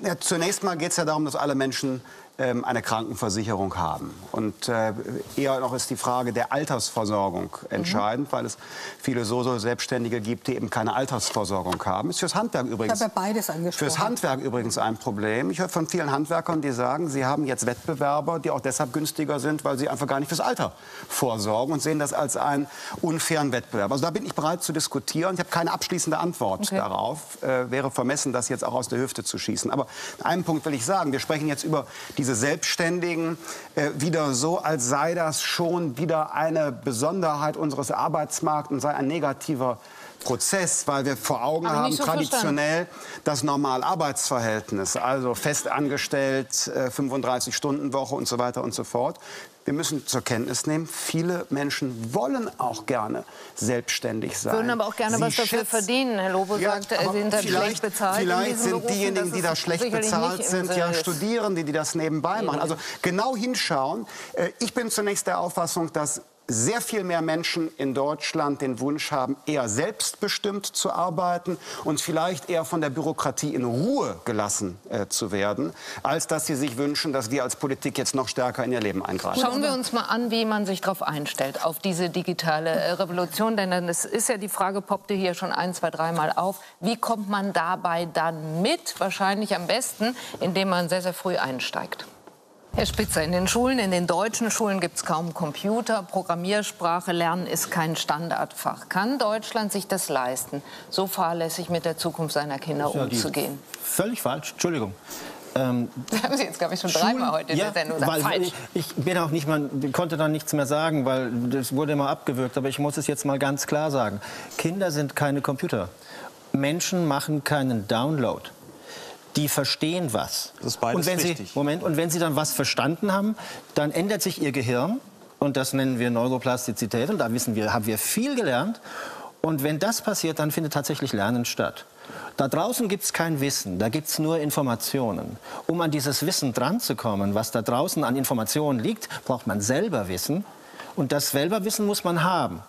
E: ja, zunächst mal geht es ja darum, dass alle Menschen eine Krankenversicherung haben. Und äh, eher noch ist die Frage der Altersversorgung entscheidend, weil es viele Solo-Selbstständige gibt, die eben keine Altersversorgung haben. Ist fürs Handwerk
B: Ich
E: übrigens.
B: habe ja beides angesprochen.
E: Fürs Handwerk übrigens ein Problem. Ich höre von vielen Handwerkern, die sagen, sie haben jetzt Wettbewerber, die auch deshalb günstiger sind, weil sie einfach gar nicht fürs Alter vorsorgen und sehen das als einen unfairen Wettbewerb. Also da bin ich bereit zu diskutieren. Ich habe keine abschließende Antwort
A: Okay.
E: darauf. Äh, wäre vermessen, das jetzt auch aus der Hüfte zu schießen. Aber einen Punkt will ich sagen. Wir sprechen jetzt über diese Selbstständigen äh, wieder so, als sei das schon wieder eine Besonderheit unseres Arbeitsmarkts und sei ein negativer Prozess, weil wir vor Augen
A: Hab
E: haben,
A: so
E: traditionell das normale Arbeitsverhältnis, also fest angestellt, äh, 35-Stunden-Woche und so weiter und so fort. Wir müssen zur Kenntnis nehmen, viele Menschen wollen auch gerne selbstständig sein.
A: Würden aber auch gerne
E: Sie
A: was dafür verdienen. Herr Lobo
E: Ja,
A: sagte, sie sind dann
E: vielleicht-
A: schlecht bezahlt.
E: Vielleicht sind
A: Berufen.
E: diejenigen,
A: Das
E: die da schlecht bezahlt sind, ja Studierende, die das nebenbei machen. Also genau hinschauen. Äh, Ich bin zunächst der Auffassung, dass sehr viel mehr Menschen in Deutschland den Wunsch haben, eher selbstbestimmt zu arbeiten und vielleicht eher von der Bürokratie in Ruhe gelassen äh, zu werden, als dass sie sich wünschen, dass wir als Politik jetzt noch stärker in ihr Leben eingreifen.
A: Schauen wir uns mal an, wie man sich darauf einstellt, auf diese digitale äh, Revolution. Denn ist, ist ja die Frage, poppte hier schon ein, zwei, dreimal auf. Wie kommt man dabei dann mit? Wahrscheinlich am besten, indem man sehr, sehr früh einsteigt. Herr Spitzer, in den Schulen, in den deutschen Schulen gibt es kaum Computer. Programmiersprache lernen ist kein Standardfach. Kann Deutschland sich das leisten, so fahrlässig mit der Zukunft seiner Kinder
D: Ja,
A: umzugehen?
D: Völlig falsch, Entschuldigung. Ähm,
A: Das haben Sie jetzt, glaube ich, schon dreimal heute in
D: ja,
A: der Sendung gesagt. Falsch.
D: Ich, bin auch nicht, man konnte dann nichts mehr sagen, weil das wurde immer abgewürgt. Aber ich muss es jetzt mal ganz klar sagen: Kinder sind keine Computer. Menschen machen keinen Download. Die verstehen was.
F: Das ist beides
D: und wenn
F: richtig.
D: Sie, Moment, und wenn sie dann was verstanden haben, dann ändert sich ihr Gehirn. Und das nennen wir Neuroplastizität. Und da wissen wir, haben wir viel gelernt. Und wenn das passiert, dann findet tatsächlich Lernen statt. Da draußen gibt es kein Wissen, da gibt es nur Informationen. Um an dieses Wissen dranzukommen, was da draußen an Informationen liegt, braucht man selber Wissen. Und das selber Wissen muss man haben.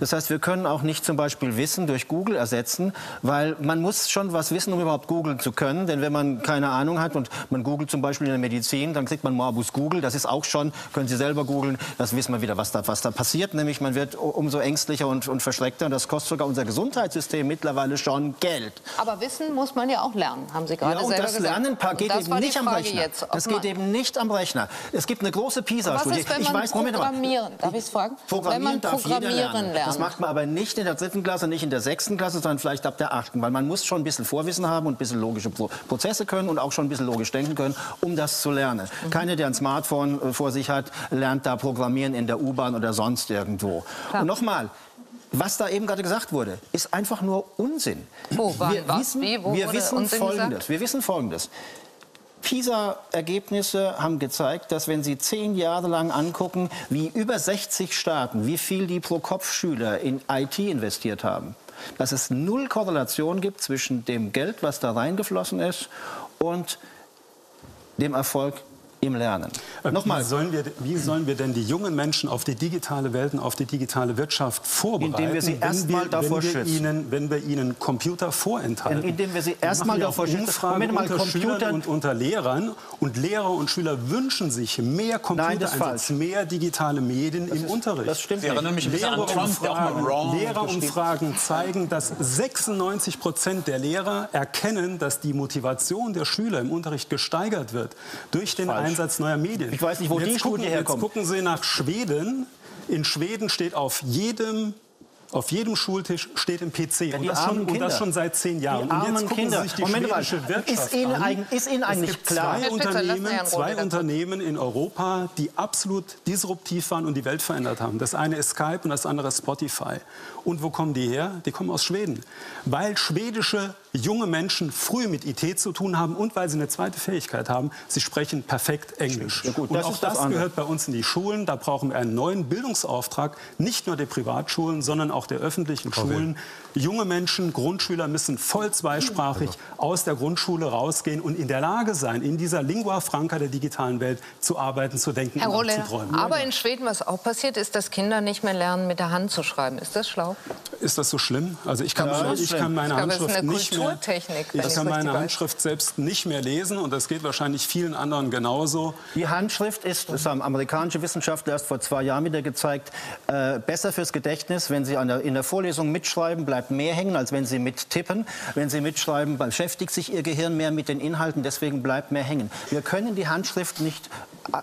D: Das heißt, wir können auch nicht zum Beispiel Wissen durch Google ersetzen, weil man muss schon was wissen, um überhaupt googeln zu können. Denn wenn man keine Ahnung hat und man googelt zum Beispiel in der Medizin, dann kriegt man Morbus Google. Das ist auch schon, können Sie selber googeln, das wissen wir wieder, was da, was da passiert. Nämlich man wird umso ängstlicher und, und verschreckter. Und das kostet sogar unser Gesundheitssystem mittlerweile schon Geld.
A: Aber Wissen muss man ja auch lernen, haben Sie gerade
D: Ja, und
A: selber
D: das
A: gesagt.
D: Lernen geht
A: das
D: eben nicht am Rechner.
A: Jetzt,
D: das geht eben nicht am Rechner. Es gibt eine große
A: Was
D: PISA-Studie.
A: ist, wenn
D: Ich
A: man
D: weiß, Moment mal.
A: programmieren? Darf ich es fragen?
D: Programmieren
A: wenn man
D: darf jeder
A: programmieren
D: lernen. Das macht man aber nicht in der dritten Klasse, nicht in der sechsten Klasse, sondern vielleicht ab der achten. Weil man muss schon ein bisschen Vorwissen haben und ein bisschen logische Pro Prozesse können und auch schon ein bisschen logisch denken können, um das zu lernen.
A: Mhm.
D: Keiner, der ein Smartphone äh, vor sich hat, lernt da Programmieren in der U-Bahn oder sonst irgendwo.
A: Klar.
D: Und nochmal, was da eben gerade gesagt wurde, ist einfach nur Unsinn.
A: Wo, wann,
D: wir
A: was,
D: wissen,
A: wie,
D: wir wissen Folgendes.
A: gesagt?
D: Wir wissen Folgendes. PISA-Ergebnisse haben gezeigt, dass wenn Sie zehn Jahre lang angucken, wie über 60 Staaten, wie viel die pro Kopf Schüler in IT investiert haben, dass es null Korrelation gibt zwischen dem Geld, was da reingeflossen ist, und dem Erfolg im Lernen. Nochmal,
C: Wie sollen, wir, wie sollen wir denn die jungen Menschen auf die digitale Welt und auf die digitale Wirtschaft vorbereiten,
D: Indem wir sie
C: wenn
D: erst mal
C: wir-
D: davor
C: wenn wir
D: schützen.
C: ihnen, wenn wir ihnen Computer vorenthalten?
D: Indem wir sie
C: Wir
D: erst
C: machen
D: mal
C: ja
D: davor schützen.
C: Umfragen
D: Moment mal,
C: unter
D: Computer-
C: Schülern und unter Lehrern und Lehrer und Schüler wünschen sich mehr
D: Nein, das ist
C: Computereinsatz, mehr digitale Medien im Unterricht.
D: das stimmt
G: auch mal
C: Lehrerumfragen, Lehrerumfragen zeigen, dass 96 Prozent der Lehrer erkennen, dass die Motivation der Schüler im Unterricht gesteigert wird durch den
D: Falsch.
C: Einsatz neuer Medien.
D: Ich weiß nicht, wo
C: Und
D: die
C: jetzt
D: Studie
C: gucken,
D: herkommt.
C: Jetzt gucken Sie nach Schweden. In Schweden steht auf jedem auf jedem Schultisch steht ein PC
D: Ja,
C: und, das schon, und das schon seit zehn Jahren.
D: Die
C: und jetzt gucken
D: Kinder.
C: Sie sich die
D: Moment mal,
C: schwedische Wirtschaft
D: ist Ihnen
C: an.
D: ist Ihnen eigentlich
C: es gibt
D: klar-
C: Zwei Unternehmen, zwei Unternehmen in Europa, die absolut disruptiv waren und die Welt verändert haben. Das eine ist Skype und das andere ist Spotify. Und wo kommen die her? Die kommen aus Schweden. Weil schwedische junge Menschen früh mit IT zu tun haben und weil sie eine zweite Fähigkeit haben, sie sprechen perfekt Englisch.
D: Ja gut,
C: und
D: das
C: auch
D: das
C: das
D: andere.
C: gehört bei uns in die Schulen. Da brauchen wir einen neuen Bildungsauftrag, nicht nur der Privatschulen, sondern auch der öffentlichen Schulen. Junge Menschen, Grundschüler müssen voll zweisprachig aus der Grundschule rausgehen und in der Lage sein, in dieser Lingua franca der digitalen Welt zu arbeiten, zu denken
A: Herr
C: und
A: Rolle,
C: nachzuträumen.
A: aber in Schweden, was auch passiert, ist, dass Kinder nicht mehr lernen, mit der Hand zu schreiben. Ist das schlau?
C: Ist das so schlimm? Also ich kann,
D: Ja,
C: meine, ich kann meine Handschrift nicht mehr,
A: Kulturtechnik, wenn
C: ich
A: ich's
C: kann meine
A: weiß.
C: Handschrift selbst nicht mehr lesen und das geht wahrscheinlich vielen anderen genauso.
D: Die Handschrift ist, das haben amerikanische Wissenschaftler erst vor zwei Jahren wieder gezeigt, äh, besser fürs Gedächtnis. Wenn Sie an der, in der Vorlesung mitschreiben, bleibt mehr hängen, als wenn Sie mittippen. Wenn Sie mitschreiben, beschäftigt sich Ihr Gehirn mehr mit den Inhalten, deswegen bleibt mehr hängen. Wir können die Handschrift nicht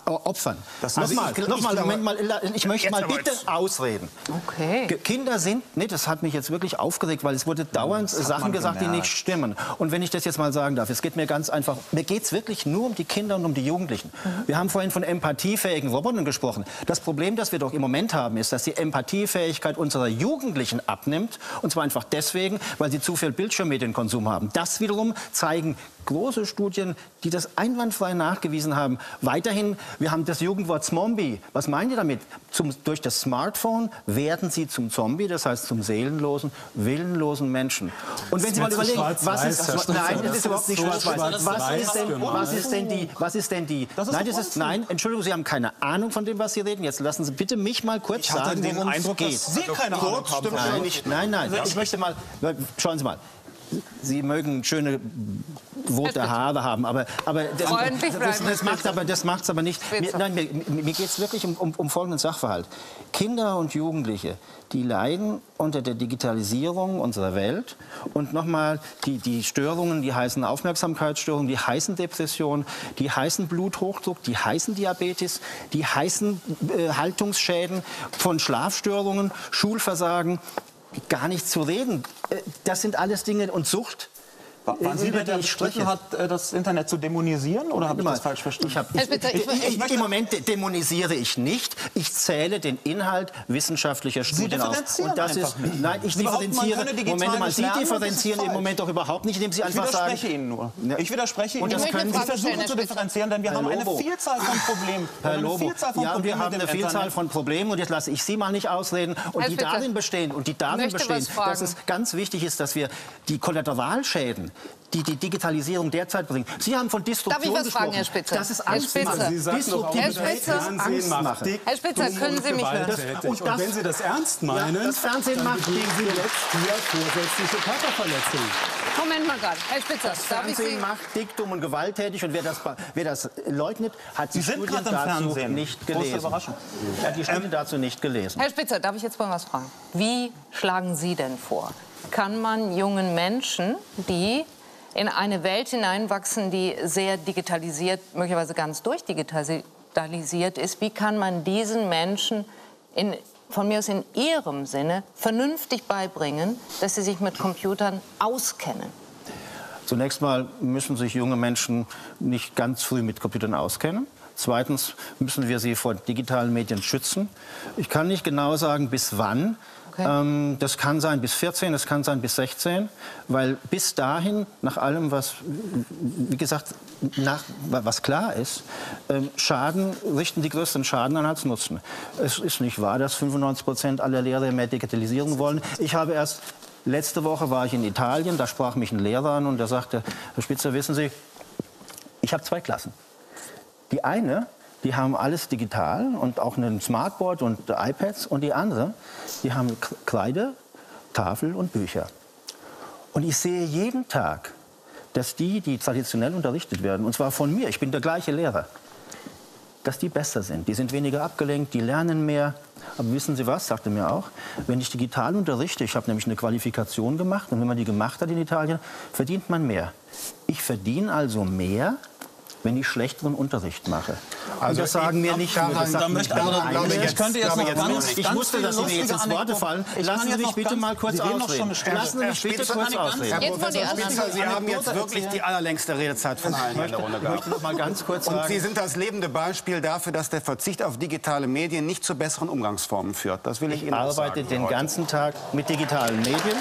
D: opfern.
F: Das-
D: nochmal,
F: Also ich-
D: nochmal,
F: ich-
D: Moment mal, ich möchte
F: Jetzt
D: mal bitte ausreden.
A: Okay.
D: Kinder sind, nee, das hat mich jetzt wirklich aufgeregt, weil es wurde dauernd
F: hat
D: Sachen gesagt, die
F: gemerkt.
D: nicht stimmen. Und wenn ich das jetzt mal sagen darf, es geht mir ganz einfach, mir geht es wirklich nur um die Kinder und um die Jugendlichen. Wir haben vorhin von empathiefähigen Robotern gesprochen. Das Problem, das wir doch im Moment haben, ist, dass die Empathiefähigkeit unserer Jugendlichen abnimmt. Und zwar einfach deswegen, weil sie zu viel Bildschirmmedienkonsum haben. Das wiederum zeigen große Studien, die das einwandfrei nachgewiesen haben. Weiterhin, wir haben das Jugendwort Zombie. Was meinen die damit? Zum, durch das Smartphone werden sie zum Zombie, das heißt zum seelenlosen, willenlosen Menschen. Und wenn Sie mal überlegen, was ist,
C: Stutzer.
D: nein, das
C: Das
D: ist überhaupt nicht
C: so
D: schwarz-weiß. Was ist denn, was ist denn die, was ist denn die,
F: Das ist
D: nein, das ist, nein, Entschuldigung, Sie haben keine Ahnung von dem, was Sie reden. Jetzt lassen Sie bitte mich mal kurz
F: Ich
D: sagen, worum es geht.
F: Sie keine Ahnung haben.
D: Nein, ich, nein, nein. Ich möchte mal, schauen Sie mal. Sie mögen schöne rote Haare haben, aber, aber das, das, das macht aber das macht's aber nicht. Mir, nein, mir, mir geht es wirklich um, um, um folgenden Sachverhalt. Kinder und Jugendliche, die leiden unter der Digitalisierung unserer Welt und nochmal die, die Störungen, die heißen Aufmerksamkeitsstörungen, die heißen Depression, die heißen Bluthochdruck, die heißen Diabetes, die heißen äh, Haltungsschäden von Schlafstörungen, Schulversagen, gar nicht zu reden. Äh, Das sind alles Dinge und Sucht.
F: Waren Sie
D: über
F: der,
D: ich
F: bestritten hat, äh, das Internet zu dämonisieren? Oder habe ich das falsch verstanden?
D: Ich hab, ich, ich,
A: ich-
D: ich, Im Moment dämonisiere ich nicht. Ich zähle den Inhalt wissenschaftlicher Studien auf. Und das ist,
F: nicht.
D: nein, ich
F: Sie
D: differenziere. Moment mal, Sie differenzieren im. Moment doch überhaupt nicht, indem Sie
F: Ich
D: einfach
F: widerspreche
D: sagen.
F: Ihnen nur. Ich widerspreche Ihnen.
D: Und das
F: nur.
D: können
F: ich
D: Sie-
A: Frage stellen,
F: versuche
A: Herr
F: zu differenzieren, denn wir
D: Herr
F: haben eine. Vielzahl von Problemen. Wir
D: Herr
F: haben eine
D: Lobo,
F: Vielzahl von
D: ja, und wir
F: Problemen
D: haben
F: mit
D: eine Vielzahl von Problemen und jetzt lasse ich Sie mal nicht ausreden und
A: Herr
D: die darin bestehen und die darin bestehen, dass es ganz wichtig ist, dass wir die Kollateralschäden, die die Digitalisierung derzeit bringt. Sie haben von Destruktion
A: Darf ich was fragen,
D: gesprochen.
A: Herr Spitzer?
D: Das ist
A: Herr
D: Angst
A: Spitzer.
D: machen.
C: Sie sagen doch auch,
A: Herr
C: das
A: Spitzer,
C: Fernsehen
D: Angst machen.
A: Herr Spitzer, können Sie mich hören?
D: Das-
C: Und,
D: und das-
C: wenn Sie das ernst meinen,
D: das Fernsehen
C: dann
D: macht
C: begehen Sie jetzt hier vorsätzliche Körperverletzungen.
A: Moment mal gerade. Herr Spitzer, darf ich Sie...
D: Fernsehen macht dick, dumm und gewalttätig und wer das, wer das leugnet, hat die
F: Sie sind
D: Studien dazu
F: Fernsehen.
D: nicht gelesen. Er hat die Studien dazu nicht gelesen.
A: Herr Spitzer, darf ich jetzt mal was fragen? Wie schlagen Sie denn vor? Kann man jungen Menschen, die in eine Welt hineinwachsen, die sehr digitalisiert, möglicherweise ganz durchdigitalisiert ist, wie kann man diesen Menschen in, von mir aus in ihrem Sinne vernünftig beibringen, dass sie sich mit Computern auskennen?
D: Zunächst mal müssen sich junge Menschen nicht ganz früh mit Computern auskennen. Zweitens müssen wir sie vor digitalen Medien schützen. Ich kann nicht genau sagen, bis wann. Ähm, das kann sein bis 14, das kann sein bis 16, weil bis dahin, nach allem, was, wie gesagt, nach, was klar ist, ähm, Schaden richten die größten Schaden an als Nutzen. Es ist nicht wahr, dass 95 Prozent aller Lehrer mehr Digitalisierung wollen. Ich habe erst Letzte Woche war ich in Italien, da sprach mich ein Lehrer an und der sagte, Herr Spitzer, wissen Sie, ich habe zwei Klassen. Die eine, die haben alles digital und auch ein Smartboard und iPads und die andere, die haben K- Kreide, Tafel und Bücher. Und ich sehe jeden Tag, dass die, die traditionell unterrichtet werden, und zwar von mir, ich bin der gleiche Lehrer, dass die besser sind. Die sind weniger abgelenkt, die lernen mehr. Aber wissen Sie was, sagte mir auch, wenn ich digital unterrichte, ich habe nämlich eine Qualifikation gemacht und wenn man die gemacht hat in Italien, verdient man mehr. Ich verdiene also mehr, wenn ich schlechteren Unterricht mache.
E: Also
D: und das sagen
E: ich
D: mir nicht nur, das
E: daran
D: nicht nur
E: ich
F: ich könnte jetzt noch ganz,
E: nicht.
D: Ich wusste, dass Sie mir jetzt ins Worte fallen.
F: Ich
D: Lassen Sie mich bitte mal kurz ausreden. Lassen Sie mich bitte kurz ausreden.
E: Herr Professor Spitzer, Sie haben jetzt wirklich die allerlängste Redezeit von allen hier in der Runde
D: Ich möchte
E: gehabt.
D: noch mal ganz kurz
E: Und
D: sagen.
E: Sie sind das lebende Beispiel dafür, dass der Verzicht auf digitale Medien nicht zu besseren Umgangsformen führt. Das will ich,
D: Ich
E: Ihnen auch
D: arbeite
E: sagen
D: den ganzen Tag mit digitalen Medien.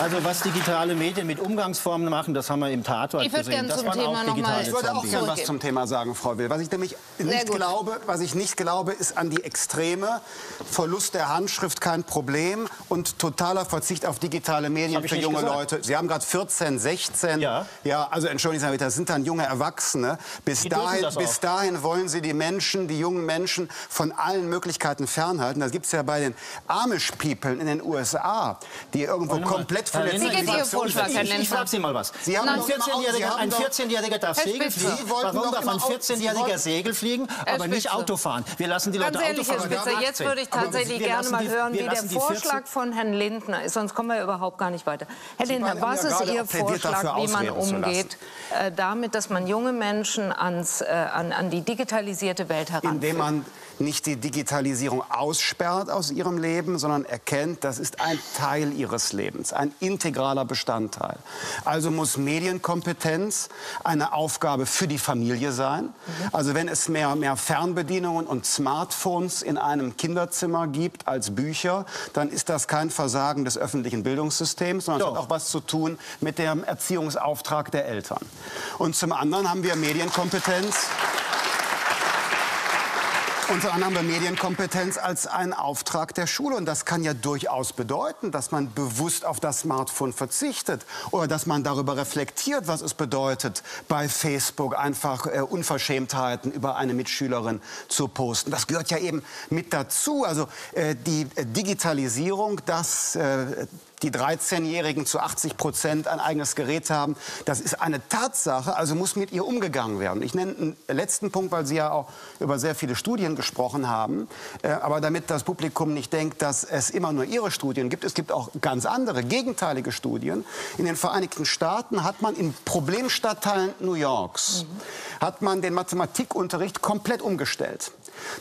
D: Also was digitale Medien mit Umgangsformen machen, das haben wir im Tatort
A: Ich würde
D: gesehen.
A: gerne
D: Das
A: zum Thema
D: auch
A: noch mal-
D: digitale
E: Ich würde auch gerne was zum Thema sagen, Frau Will. Was ich nämlich nicht glaube, was ich nicht glaube, ist an die Extreme. Verlust der Handschrift kein Problem und totaler Verzicht auf digitale Medien für junge
D: gesagt.
E: Leute. Sie haben gerade 14, 16.
D: Ja.
E: Ja, also entschuldigen Sie, das sind dann junge Erwachsene. Bis dahin, bis dahin wollen Sie die Menschen, die jungen Menschen von allen Möglichkeiten fernhalten. Das gibt es ja bei den Amish People in den USA, die irgendwo komplett
A: Vorschlag, Herr
D: Ich, ich, frage Sie mal was.
E: Sie haben
D: ein
E: doch immer auch-
D: 14-Jähriger
E: Sie haben
D: ein
E: doch-
D: 14-Jähriger darf
A: Herr
D: Segel
A: Spitzer.
D: fliegen.
E: Sie wollten
D: Warum darf ein
E: auch-
D: 14-Jähriger
E: Sie wollten-
D: Segel fliegen, aber nicht. Auto fahren? Wir lassen die Leute Auto fahren.
A: Jetzt würde ich
D: 18.
A: tatsächlich gerne mal hören, wie der
D: 14
A: Vorschlag von Herrn Lindner ist. Sonst kommen wir überhaupt gar nicht weiter. Herr Lindner, was ist Ihr Vorschlag, wie man umgeht äh, damit, dass man junge Menschen ans, äh, an, an die digitalisierte Welt heranführt?
E: Indem man nicht die Digitalisierung aussperrt aus ihrem Leben, sondern erkennt, das ist ein Teil ihres Lebens, ein integraler Bestandteil. Also muss Medienkompetenz eine Aufgabe für die Familie sein. Also wenn es mehr, mehr Fernbedienungen und Smartphones in einem Kinderzimmer gibt als Bücher, dann ist das kein Versagen des öffentlichen Bildungssystems, sondern es
D: Doch.
E: hat auch was zu tun mit dem Erziehungsauftrag der Eltern. Und zum anderen haben wir Medienkompetenz. Unter anderem wir Medienkompetenz als einen Auftrag der Schule. Und das kann ja durchaus bedeuten, dass man bewusst auf das Smartphone verzichtet oder dass man darüber reflektiert, was es bedeutet, bei Facebook einfach äh, Unverschämtheiten über eine Mitschülerin zu posten. Das gehört ja eben mit dazu. Also äh, die äh, Digitalisierung, dass äh, die 13-Jährigen zu 80 Prozent ein eigenes Gerät haben. Das ist eine Tatsache, also muss mit ihr umgegangen werden. Ich nenne einen letzten Punkt, weil Sie ja auch über sehr viele Studien gesprochen haben. Äh, aber damit das Publikum nicht denkt, dass es immer nur Ihre Studien gibt, es gibt auch ganz andere, gegenteilige Studien. In den Vereinigten Staaten hat man in Problemstadtteilen New Yorks, hat man den Mathematikunterricht komplett umgestellt.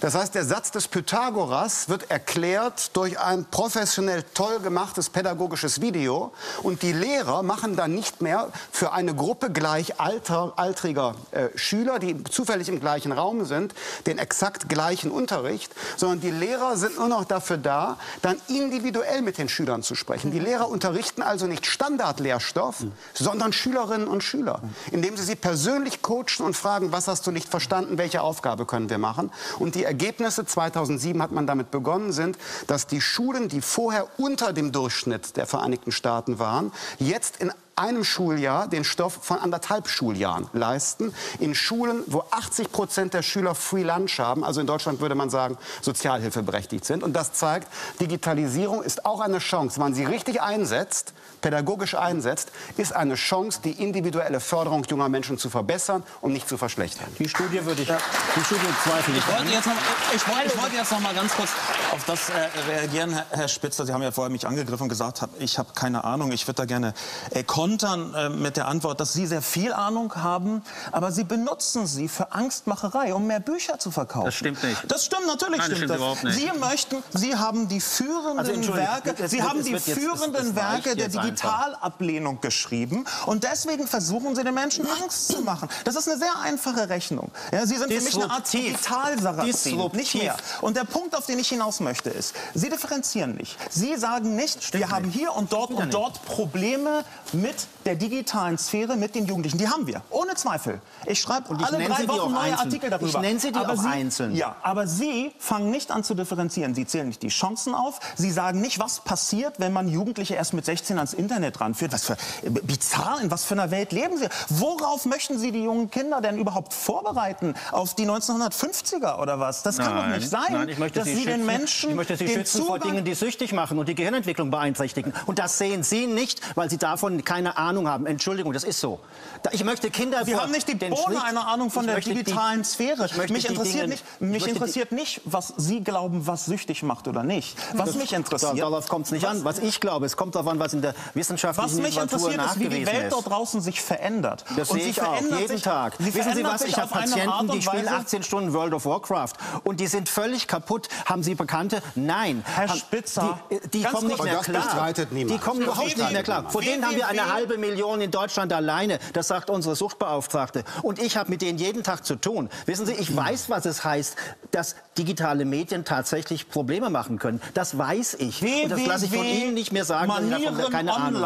E: Das heißt, der Satz des Pythagoras wird erklärt durch ein professionell toll gemachtes pädagogisches Video. Und die Lehrer machen dann nicht mehr für eine Gruppe gleich alter, altriger äh, Schüler, die zufällig im gleichen Raum sind, den exakt gleichen Unterricht, sondern die Lehrer sind nur noch dafür da, dann individuell mit den Schülern zu sprechen. Die Lehrer unterrichten also nicht Standardlehrstoff, sondern Schülerinnen und Schüler, indem sie sie persönlich coachen und fragen, was hast du nicht verstanden, welche Aufgabe können wir machen. Und die Ergebnisse 2007 hat man damit begonnen, sind, dass die Schulen, die vorher unter dem Durchschnitt der Vereinigten Staaten waren, jetzt in einem Schuljahr den Stoff von anderthalb Schuljahren leisten. In Schulen, wo 80 Prozent der Schüler Free Lunch haben, also in Deutschland würde man sagen, sozialhilfeberechtigt sind. Und das zeigt, Digitalisierung ist auch eine Chance. Wenn man sie richtig einsetzt, pädagogisch einsetzt, ist eine Chance, die individuelle Förderung junger Menschen zu verbessern und nicht zu verschlechtern.
D: Die Studie würde ich, die Studie zweifle ich
F: Ich wollte jetzt noch, ich wollte, ich wollte jetzt noch mal ganz kurz auf das äh, reagieren, Herr, Herr Spitzer. Sie haben ja vorher mich angegriffen und gesagt, hab, ich habe keine Ahnung. Ich würde da gerne äh, kontern äh, mit der Antwort, dass Sie sehr viel Ahnung haben, aber Sie benutzen sie für Angstmacherei, um mehr Bücher zu verkaufen.
D: Das stimmt nicht.
F: Das stimmt natürlich.
D: Nein, das
F: stimmt
D: stimmt
F: das.
D: überhaupt nicht.
F: Sie möchten, Sie haben die führenden
D: Also,
F: Werke,
D: es
F: Sie
D: wird-
F: haben
D: es
F: die
D: jetzt- es-
F: führenden
D: es reicht
F: Werke der
D: einfach.
F: Digitalablehnung geschrieben und deswegen versuchen Sie den Menschen Angst zu machen. Das ist eine sehr einfache Rechnung. Ja, Sie sind für mich eine Art
D: Disruptiv.
F: Digitalsarazin,
D: Disruptiv.
F: nicht mehr. Und der Punkt, auf den ich hinaus möchte, ist, Sie differenzieren nicht. Sie sagen nicht, wir haben hier und dort und dort Probleme mit der digitalen Sphäre, mit den Jugendlichen. Die haben wir, ohne Zweifel. Ich schreibe
D: Und ich
F: alle
D: nenne
F: drei
D: sie
F: Wochen neue
D: einzeln.
F: Artikel darüber.
D: Ich nenne sie die
F: aber
D: auch
F: Sie,
D: einzeln.
F: Ja, aber Sie fangen nicht an zu differenzieren. Sie zählen nicht die Chancen auf. Sie sagen nicht, was passiert, wenn man Jugendliche erst mit 16 ans Internet ranführt. Was für äh, bizarr, in was für einer Welt leben Sie? Worauf möchten Sie die jungen Kinder denn überhaupt vorbereiten? Auf die 1950er oder was? Das kann doch
D: Nein,
F: nicht sein,
D: nein, ich möchte
F: dass
D: sie
F: Sie den
D: schützen,
F: Menschen
D: ich möchte sie schützen vor
F: Zugang
D: Dingen, die süchtig machen und die Gehirnentwicklung beeinträchtigen. Und das sehen Sie nicht, weil Sie davon keine Ahnung haben. Entschuldigung, das ist so. Da- Ich möchte Kinder
F: Sie haben nicht die Bohne einer Ahnung von der
D: möchte die-
F: digitalen Sphäre. Mich
D: die
F: interessiert,
D: Dinge-
F: nicht,
D: ich
F: mich
D: möchte die-
F: interessiert nicht, was Sie glauben, was süchtig macht oder nicht. Was mich
D: Da-
F: interessiert,
D: Darauf kommt es nicht an. Was ich glaube, es kommt darauf an, was in der wissenschaftlichen
F: was mich
D: Literatur
F: interessiert, ist, wie die Welt
D: ist.
F: dort draußen sich verändert.
D: Das
F: Und
D: sehe ich auch, jeden
F: sich,
D: Tag.
F: Sie
D: Wissen Sie was, ich habe Patienten, die spielen
F: Weise-
D: 18 Stunden World of Warcraft und die sind völlig kaputt. Haben Sie Bekannte? Nein.
F: Herr Spitzer,
D: Die, die
F: ganz
D: kommen nicht mehr klar.
E: bestreitet niemand.
D: Die kommen überhaupt nicht mehr klar. Vor denen haben wir eine eine halbe Million in Deutschland alleine. Das sagt unsere Suchtbeauftragte. Und ich habe mit denen jeden Tag zu tun. Wissen Sie, ich weiß, was es heißt, dass digitale Medien tatsächlich Probleme machen können. Das weiß ich. Und das lasse ich von Ihnen nicht mehr sagen, weil ich davon keine Ahnung.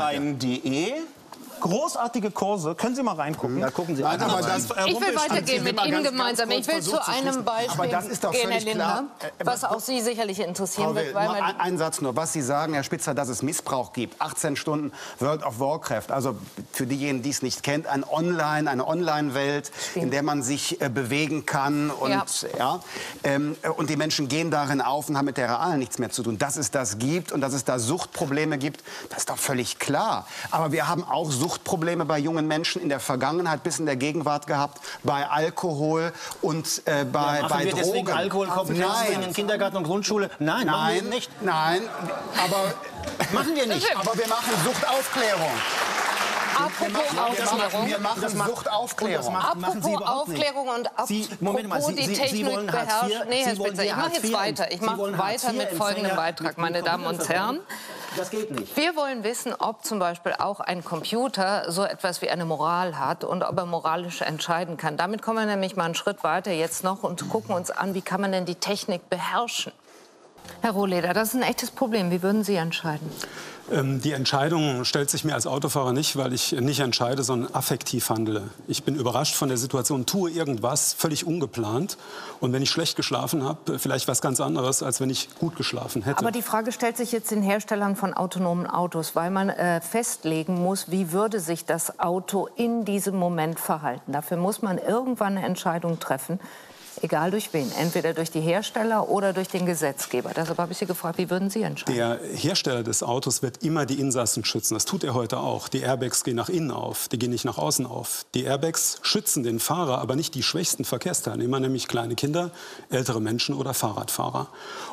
F: Großartige Kurse, können Sie mal reingucken.
D: Da gucken Sie
E: Nein, aber
D: mal.
E: das-
A: Ich will weitergehen mit Ihnen gemeinsam. Ich will zu einem. Beispiel
E: Aber das ist doch
A: gehen, Herr. Lindner,
E: Äh,
A: was auch Sie sicherlich interessieren
E: Frau
A: wird. Weil
E: ein, ein Satz nur. Was Sie sagen, Herr Spitzer, dass es Missbrauch gibt. 18 Stunden World of Warcraft. Also für diejenigen, die es nicht kennt, ein Online, eine Online-Welt, in der man sich äh, bewegen kann. Und,
A: Ja.
E: ja. ähm, äh, und die Menschen gehen darin auf und haben mit der Realen nichts mehr zu tun. Dass es das gibt und dass es da Suchtprobleme gibt, das ist doch völlig klar. Aber wir haben auch Suchtprobleme bei jungen Menschen in der Vergangenheit bis in der Gegenwart gehabt, bei Alkohol und äh, bei,
D: Machen
E: bei
D: wir deswegen
E: Drogen.
D: Alkoholkompetenzen
E: Nein.
D: in den Kindergarten und Grundschule? Nein,
E: Nein,
D: nicht.
E: nein, aber,
D: Machen wir nicht. *laughs*
E: aber wir machen Suchtaufklärung.
A: Apropos Aufklärung.
E: Wir machen
D: Das macht-
E: Suchtaufklärung.
A: Apropos. Aufklärung und
D: Sie- Moment mal,
A: apropos
D: Sie-
A: die Technik beherrschen. Nee, Herr Spitzer, ich mache jetzt weiter. Ich mache weiter mit folgendem Beitrag, meine Damen und Herren.
D: Das geht nicht.
A: Wir wollen wissen, ob zum Beispiel auch ein Computer so etwas wie eine Moral hat und ob er moralisch entscheiden kann. Damit kommen wir nämlich mal einen Schritt weiter jetzt noch und gucken uns an, wie kann man denn die Technik beherrschen. Herr Rohleder, das ist ein echtes Problem. Wie würden Sie entscheiden?
C: Ähm, Die Entscheidung stellt sich mir als Autofahrer nicht, weil ich nicht entscheide, sondern affektiv handle. Ich bin überrascht von der Situation, tue irgendwas völlig ungeplant. Und wenn ich schlecht geschlafen habe, vielleicht was ganz anderes, als wenn ich gut geschlafen hätte.
A: Aber die Frage stellt sich jetzt den Herstellern von autonomen Autos, weil man äh, festlegen muss, wie würde sich das Auto in diesem Moment verhalten. Dafür muss man irgendwann eine Entscheidung treffen, egal durch wen, entweder durch die Hersteller oder durch den Gesetzgeber. Deshalb habe ich Sie gefragt, wie würden Sie entscheiden?
C: Der Hersteller des Autos wird immer die Insassen schützen. Das tut er heute auch. Die Airbags gehen nach innen auf, die gehen nicht nach außen auf. Die Airbags schützen den Fahrer, aber nicht die schwächsten Verkehrsteilnehmer, nämlich kleine Kinder, ältere Menschen oder Fahrradfahrer.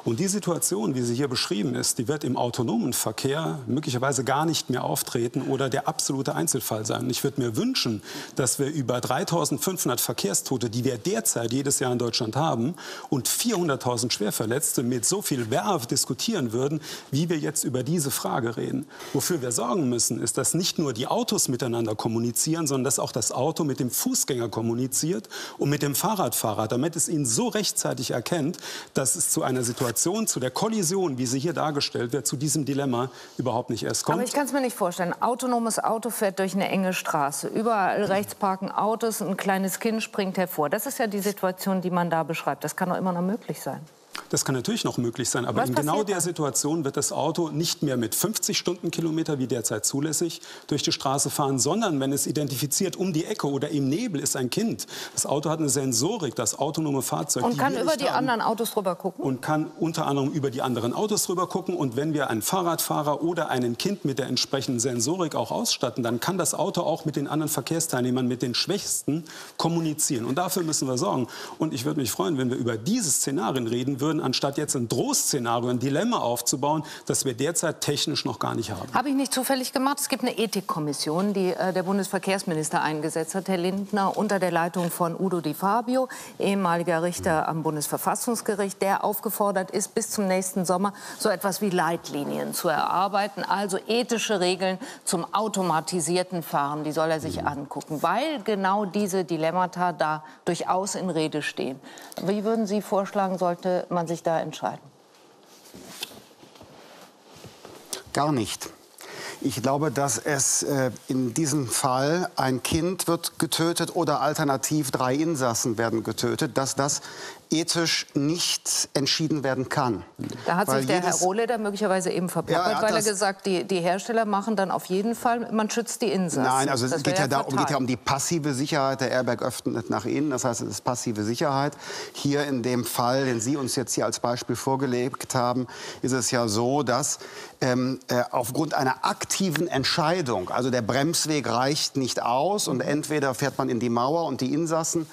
C: Und die Situation, wie sie hier beschrieben ist, die wird im autonomen Verkehr möglicherweise gar nicht mehr auftreten oder der absolute Einzelfall sein. Ich würde mir wünschen, dass wir über 3500 Verkehrstote, die wir derzeit jedes Jahr in Deutschland haben, und 400.000 Schwerverletzte mit so viel Werf diskutieren würden, wie wir jetzt über diese Frage reden. Wofür wir sorgen müssen, ist, dass nicht nur die Autos miteinander kommunizieren, sondern dass auch das Auto mit dem Fußgänger kommuniziert und mit dem Fahrradfahrer, damit es ihn so rechtzeitig erkennt, dass es zu einer Situation, zu der Kollision, wie sie hier dargestellt wird, zu diesem Dilemma überhaupt nicht erst kommt.
A: Aber ich kann es mir nicht vorstellen. Autonomes Auto fährt durch eine enge Straße. Überall rechts parken Autos, ein kleines Kind springt hervor. Das ist ja die Situation, die man da beschreibt. Das kann doch immer noch möglich sein.
C: Das kann natürlich noch möglich sein, aber
A: Was
C: in genau der? Situation wird das Auto nicht mehr mit 50 Stundenkilometer wie derzeit zulässig durch die Straße fahren, sondern wenn es identifiziert um die Ecke oder im Nebel ist ein Kind. Das Auto hat eine Sensorik, das autonome Fahrzeug.
A: Und kann über die
C: haben.
A: anderen Autos drüber gucken.
C: und kann unter anderem über die anderen Autos drüber gucken. Und wenn wir einen Fahrradfahrer oder ein Kind mit der entsprechenden Sensorik auch ausstatten, dann kann das Auto auch mit den anderen Verkehrsteilnehmern, mit den Schwächsten kommunizieren. Und dafür müssen wir sorgen. Und ich würde mich freuen, wenn wir über diese Szenarien reden würden, anstatt jetzt ein Drohszenario, ein Dilemma aufzubauen, das wir derzeit technisch noch gar nicht haben.
A: Habe ich nicht zufällig gemacht. Es gibt eine Ethikkommission, die äh, der Bundesverkehrsminister eingesetzt hat, Herr Lindner, unter der Leitung von Udo Di Fabio, ehemaliger Richter am Bundesverfassungsgericht, der aufgefordert ist, bis zum nächsten Sommer so etwas wie Leitlinien zu erarbeiten, also ethische Regeln zum automatisierten Fahren. Die soll er sich angucken, weil genau diese Dilemmata da durchaus in Rede stehen. Wie würden Sie vorschlagen, sollte man sich da entscheiden?
E: Gar nicht. Ich glaube, dass es äh, in diesem Fall ein Kind wird getötet oder alternativ drei Insassen werden getötet, dass das ethisch nicht entschieden werden kann.
A: Da hat
E: Weil
A: sich der Herr Rohleder möglicherweise eben
E: Ja, er
A: verplappert,
E: hat
A: weil er gesagt, die, die Hersteller machen dann auf jeden Fall, man schützt die Insassen.
E: Nein, also
A: Das
E: es geht ja,
A: fatal.
E: geht ja um die passive Sicherheit. Der Airbag öffnet nach innen, das heißt, es ist passive Sicherheit. Hier in dem Fall, den Sie uns jetzt hier als Beispiel vorgelegt haben, ist es ja so, dass ähm, äh, aufgrund einer aktiven Entscheidung, also der Bremsweg reicht nicht aus und entweder fährt man in die Mauer und die Insassen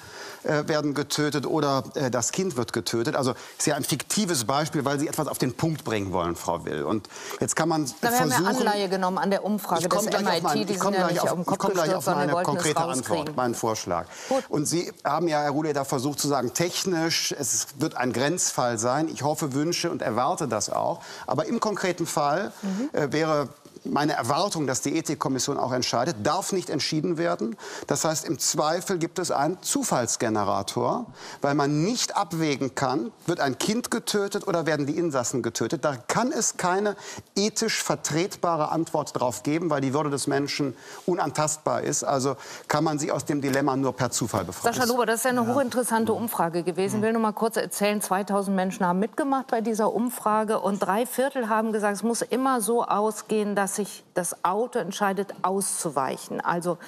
E: werden getötet oder äh, das Kind wird getötet. Also ist ja ein fiktives Beispiel, weil Sie etwas auf den Punkt bringen wollen, Frau Will. Und jetzt kann man
A: Na, wir haben ja
E: versuchen...
A: Anleihe genommen an der Umfrage
E: Ich
A: des MIT.
E: mein,
A: die
E: ich komme
A: ja
E: gleich,
A: nicht
E: auf, ich komme gleich auf meine konkrete. Antwort, meinen Vorschlag.
A: Gut.
E: Und Sie haben ja, Herr Ruhle, da versucht zu sagen, technisch, es wird ein Grenzfall sein. Ich hoffe, wünsche und erwarte das auch. Aber im konkreten Fall
A: Mhm.
E: äh, wäre meine Erwartung, dass die Ethikkommission auch entscheidet, darf nicht entschieden werden. Das heißt, im Zweifel gibt es einen Zufallsgenerator, weil man nicht abwägen kann, wird ein Kind getötet oder werden die Insassen getötet. Da kann es keine ethisch vertretbare Antwort darauf geben, weil die Würde des Menschen unantastbar ist. Also kann man sie aus dem Dilemma nur per Zufall befreien.
A: Sascha Lober, das ist ja eine hochinteressante Umfrage gewesen. Ich will nur mal kurz erzählen, 2000 Menschen haben mitgemacht bei dieser Umfrage und drei Viertel haben gesagt, es muss immer so ausgehen, dass sich das Auto entscheidet, auszuweichen. Also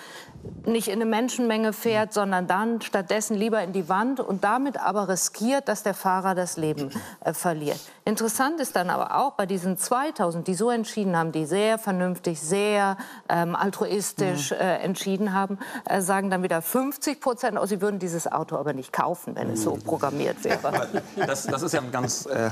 A: nicht in eine Menschenmenge fährt, sondern dann stattdessen lieber in die Wand und damit aber riskiert, dass der Fahrer das Leben äh, verliert. Interessant ist dann aber auch bei diesen 2000, die so entschieden haben, die sehr vernünftig, sehr ähm, altruistisch äh, entschieden haben, äh, sagen dann wieder 50 Prozent aus, sie würden dieses Auto aber nicht kaufen, wenn es so programmiert wäre.
F: Das, das ist ja ein ganz äh,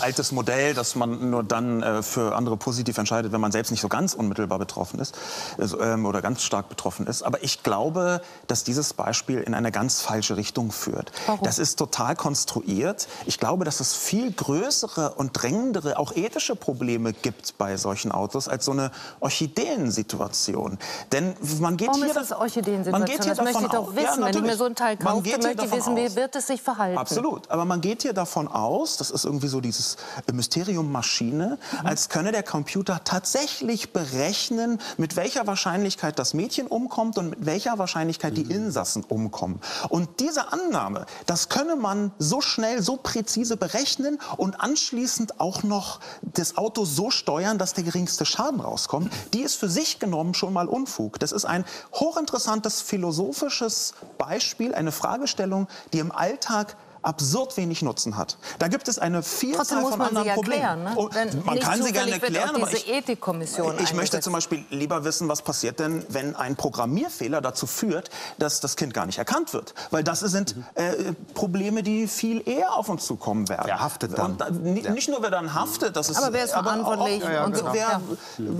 F: altes Modell, dass man nur dann äh, für andere positiv entscheidet, wenn man selbst nicht so ganz unmittelbar betroffen ist also, ähm, oder ganz stark betroffen ist. Aber ich glaube, dass dieses Beispiel in eine ganz falsche Richtung führt.
A: Warum?
F: Das ist total konstruiert. Ich glaube, dass es viel größere und drängendere, auch ethische Probleme gibt bei solchen Autos als so eine Orchideensituation. Denn man geht
A: Warum
F: hier
A: ist das Orchideensituation?
F: Man geht hier
A: Das möchte
F: davon
A: ich doch wissen. Wenn ich mir so ein Teil kaufe, möchte ich wissen, wie
F: aus.
A: wird es sich verhalten.
F: Absolut. Aber man geht hier davon aus, das ist irgendwie so dieses Mysterium Maschine,
A: Mhm.
F: als könne der Computer tatsächlich berechnen, mit welcher Wahrscheinlichkeit das Mädchen umkommt und mit welcher Wahrscheinlichkeit die Insassen umkommen. Und diese Annahme, das könne man so schnell, so präzise berechnen und anschließend auch noch das Auto so steuern, dass der geringste Schaden rauskommt, die ist für sich genommen schon mal Unfug. Das ist ein hochinteressantes philosophisches Beispiel, eine Fragestellung, die im Alltag absurd wenig Nutzen hat. Da gibt es eine
A: Trotzdem
F: Vielzahl
A: muss
F: von anderen Problemen.
A: Ne?
F: Oh,
A: Wenn
F: man kann sie gerne erklären,
A: auch
F: aber
A: diese
F: ich,
A: Ethikkommission
F: ich möchte zum Beispiel lieber wissen, was passiert denn, wenn ein Programmierfehler dazu führt, dass das Kind gar nicht erkannt wird. Weil das sind äh, Probleme, die viel eher auf uns zukommen werden.
E: Wer haftet dann?
F: Und, da, ni- Nicht nur, wer dann haftet, das ist,
A: Aber wer ist
F: auch-
A: verantwortlich
F: ja, ja,
A: und
F: genau. wer,
A: Ja.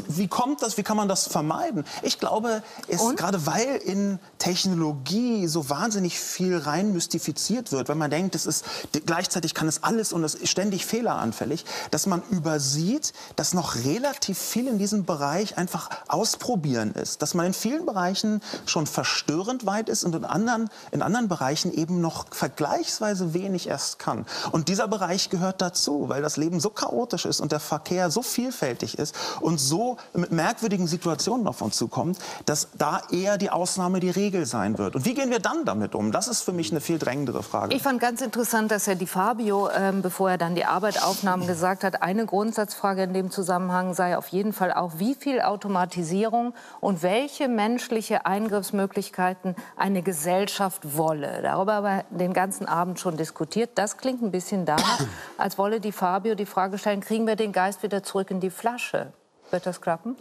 F: Wie kommt das, wie kann man das vermeiden? Ich glaube, es,
A: Und?
F: gerade weil in Technologie so wahnsinnig viel rein mystifiziert wird, weil man denkt, es ist, gleichzeitig kann es alles und es ist ständig fehleranfällig, dass man übersieht, dass noch relativ viel in diesem Bereich einfach ausprobieren ist. Dass man in vielen Bereichen schon verstörend weit ist und in anderen, in anderen Bereichen eben noch vergleichsweise wenig erst kann. Und dieser Bereich gehört dazu, weil das Leben so chaotisch ist und der Verkehr so vielfältig ist und so mit merkwürdigen Situationen auf uns zukommt, dass da eher die Ausnahme die Regel sein wird. Und wie gehen wir dann damit um? Das ist für mich eine viel drängendere Frage.
A: Ich fand ganz interessant, dass Herr Di Fabio, ähm, bevor er dann die Arbeit aufnahm, gesagt hat, eine Grundsatzfrage in dem Zusammenhang sei auf jeden Fall auch, wie viel Automatisierung und welche menschliche Eingriffsmöglichkeiten eine Gesellschaft wolle. Darüber haben wir den ganzen Abend schon diskutiert. Das klingt ein bisschen danach, als wolle Di Fabio die Frage stellen, kriegen wir den Geist wieder zurück in die Flasche? Das klappen?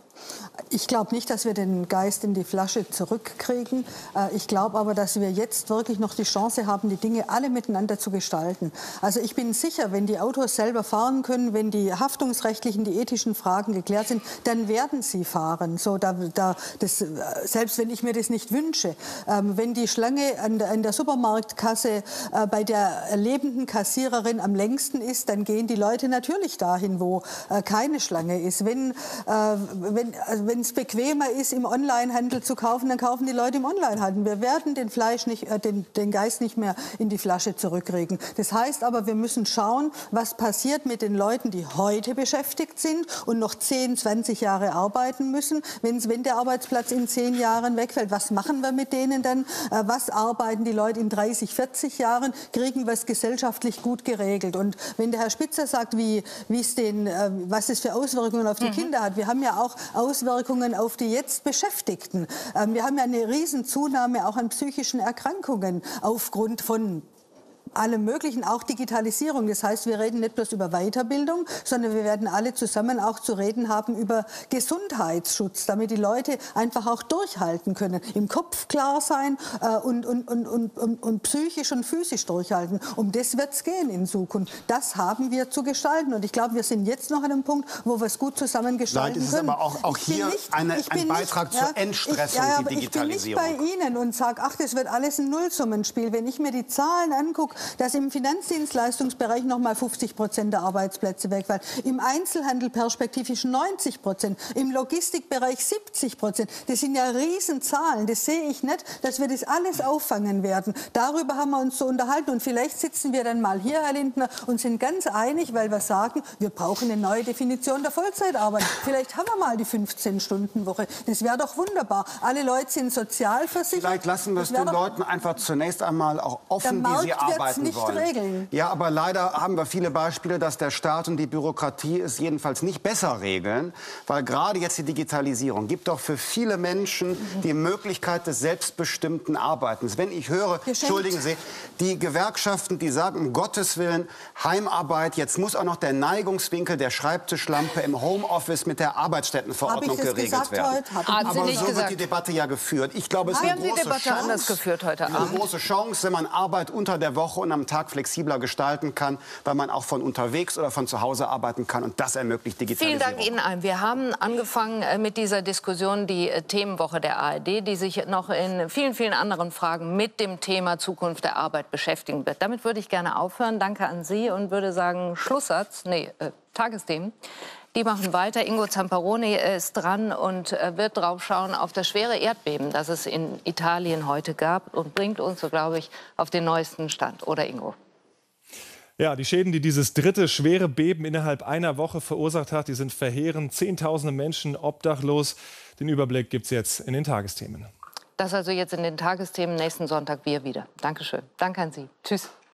B: Ich glaube nicht, dass wir den Geist in die Flasche zurückkriegen. Äh, Ich glaube aber, dass wir jetzt wirklich noch die Chance haben, die Dinge alle miteinander zu gestalten. Also ich bin sicher, wenn die Autos selber fahren können, wenn die haftungsrechtlichen, die ethischen Fragen geklärt sind, dann werden sie fahren. So, da, da, das, äh, selbst wenn ich mir das nicht wünsche. Ähm, wenn die Schlange an der, an der Supermarktkasse äh, bei der lebenden Kassiererin am längsten ist, dann gehen die Leute natürlich dahin, wo keine Schlange ist. Wenn wenn also es bequemer ist, im Onlinehandel zu kaufen, dann kaufen die Leute im Onlinehandel. Wir werden den Fleisch nicht, äh, den, den Geist nicht mehr in die Flasche zurückkriegen. Das heißt aber, wir müssen schauen, was passiert mit den Leuten, die heute beschäftigt sind und noch 10, 20 Jahre arbeiten müssen, wenn, wenn der Arbeitsplatz in 10 Jahren wegfällt. Was machen wir mit denen dann? Äh, was arbeiten die Leute in 30, 40 Jahren? Kriegen wir es gesellschaftlich gut geregelt? Und wenn der Herr Spitzer sagt, wie, wie es den, äh, was es für Auswirkungen auf die Kinder hat, wir haben ja auch Auswirkungen auf die jetzt Beschäftigten. Ähm, wir haben ja eine Riesenzunahme auch an psychischen Erkrankungen aufgrund von allem Möglichen, auch Digitalisierung. Das heißt, wir reden nicht bloß über Weiterbildung, sondern wir werden alle zusammen auch zu reden haben über Gesundheitsschutz, damit die Leute einfach auch durchhalten können, im Kopf klar sein äh, und, und, und, und, und, und psychisch und physisch durchhalten. Um das wird es gehen in Zukunft. Das haben wir zu gestalten. Und ich glaube, wir sind jetzt noch an einem Punkt, wo wir es gut zusammen gestalten
E: Nein, es ist
B: können.
E: aber auch- auch
B: Ich bin
E: hier eine-
B: ich
E: ein Beitrag zur Entstressung,
B: ich, ja, ja,
E: die
B: aber Ich bin nicht
E: Digitalisierung.
B: bei Ihnen und sage, ach, das wird alles ein Nullsummenspiel. Wenn ich mir die Zahlen angucke, dass im Finanzdienstleistungsbereich noch mal 50 Prozent der Arbeitsplätze wegfallen, im Einzelhandel perspektivisch 90 Prozent, im Logistikbereich 70 Prozent. Das sind ja Riesenzahlen. Das sehe ich nicht, dass wir das alles auffangen werden. Darüber haben wir uns so unterhalten und vielleicht sitzen wir dann mal hier, Herr Lindner, und sind ganz einig, weil wir sagen, wir brauchen eine neue Definition der Vollzeitarbeit. Vielleicht haben wir mal die 15-Stunden-Woche. Das wäre doch wunderbar. Alle Leute sind sozialversichert.
E: Vielleicht lassen wir es den Leuten einfach zunächst einmal auch offen, wie sie arbeiten
B: nicht
E: wollen.
B: Regeln.
E: Ja, aber leider haben wir viele Beispiele, dass der Staat und die Bürokratie es jedenfalls nicht besser regeln, weil gerade jetzt die Digitalisierung gibt doch für viele Menschen die Möglichkeit des selbstbestimmten Arbeitens. Wenn ich höre,
B: Geschenkt.
E: entschuldigen Sie, die Gewerkschaften, die sagen, um Gottes Willen, Heimarbeit, jetzt muss auch noch der Neigungswinkel der Schreibtischlampe im Homeoffice mit der Arbeitsstättenverordnung
B: Hab ich das
E: geregelt
B: gesagt
E: werden.
B: heute?
E: Aber
A: sie
E: so
A: nicht
E: wird
A: gesagt.
E: die Debatte ja geführt. Ich glaube, es ist
A: Wir
E: eine
A: haben die
E: große
A: Debatte
E: Chance,
A: anders geführt heute
E: eine
A: Abend.
E: große Chance, wenn man Arbeit unter der Woche und am Tag flexibler gestalten kann, weil man auch von unterwegs oder von zu Hause arbeiten kann. Und das ermöglicht
A: Vielen
E: Digitalisierung.
A: Dank Ihnen allen. Wir haben angefangen äh, mit dieser Diskussion, die äh, Themenwoche der ARD, die sich noch in vielen, vielen anderen Fragen mit dem Thema Zukunft der Arbeit beschäftigen wird. Damit würde ich gerne aufhören. Danke an Sie und würde sagen, Schlusssatz, nee, äh, Tagesthemen. Die machen weiter. Ingo Zamparoni ist dran und äh, wird drauf schauen auf das schwere Erdbeben, das es in Italien heute gab und bringt uns, so glaube ich, auf den neuesten Stand. Oder Ingo?
H: Ja, die Schäden, die dieses dritte schwere Beben innerhalb einer Woche verursacht hat, die sind verheerend. Zehntausende Menschen obdachlos. Den Überblick gibt es jetzt in den Tagesthemen.
A: Das also jetzt in den Tagesthemen nächsten Sonntag wir wieder. Dankeschön. Danke an Sie. Tschüss.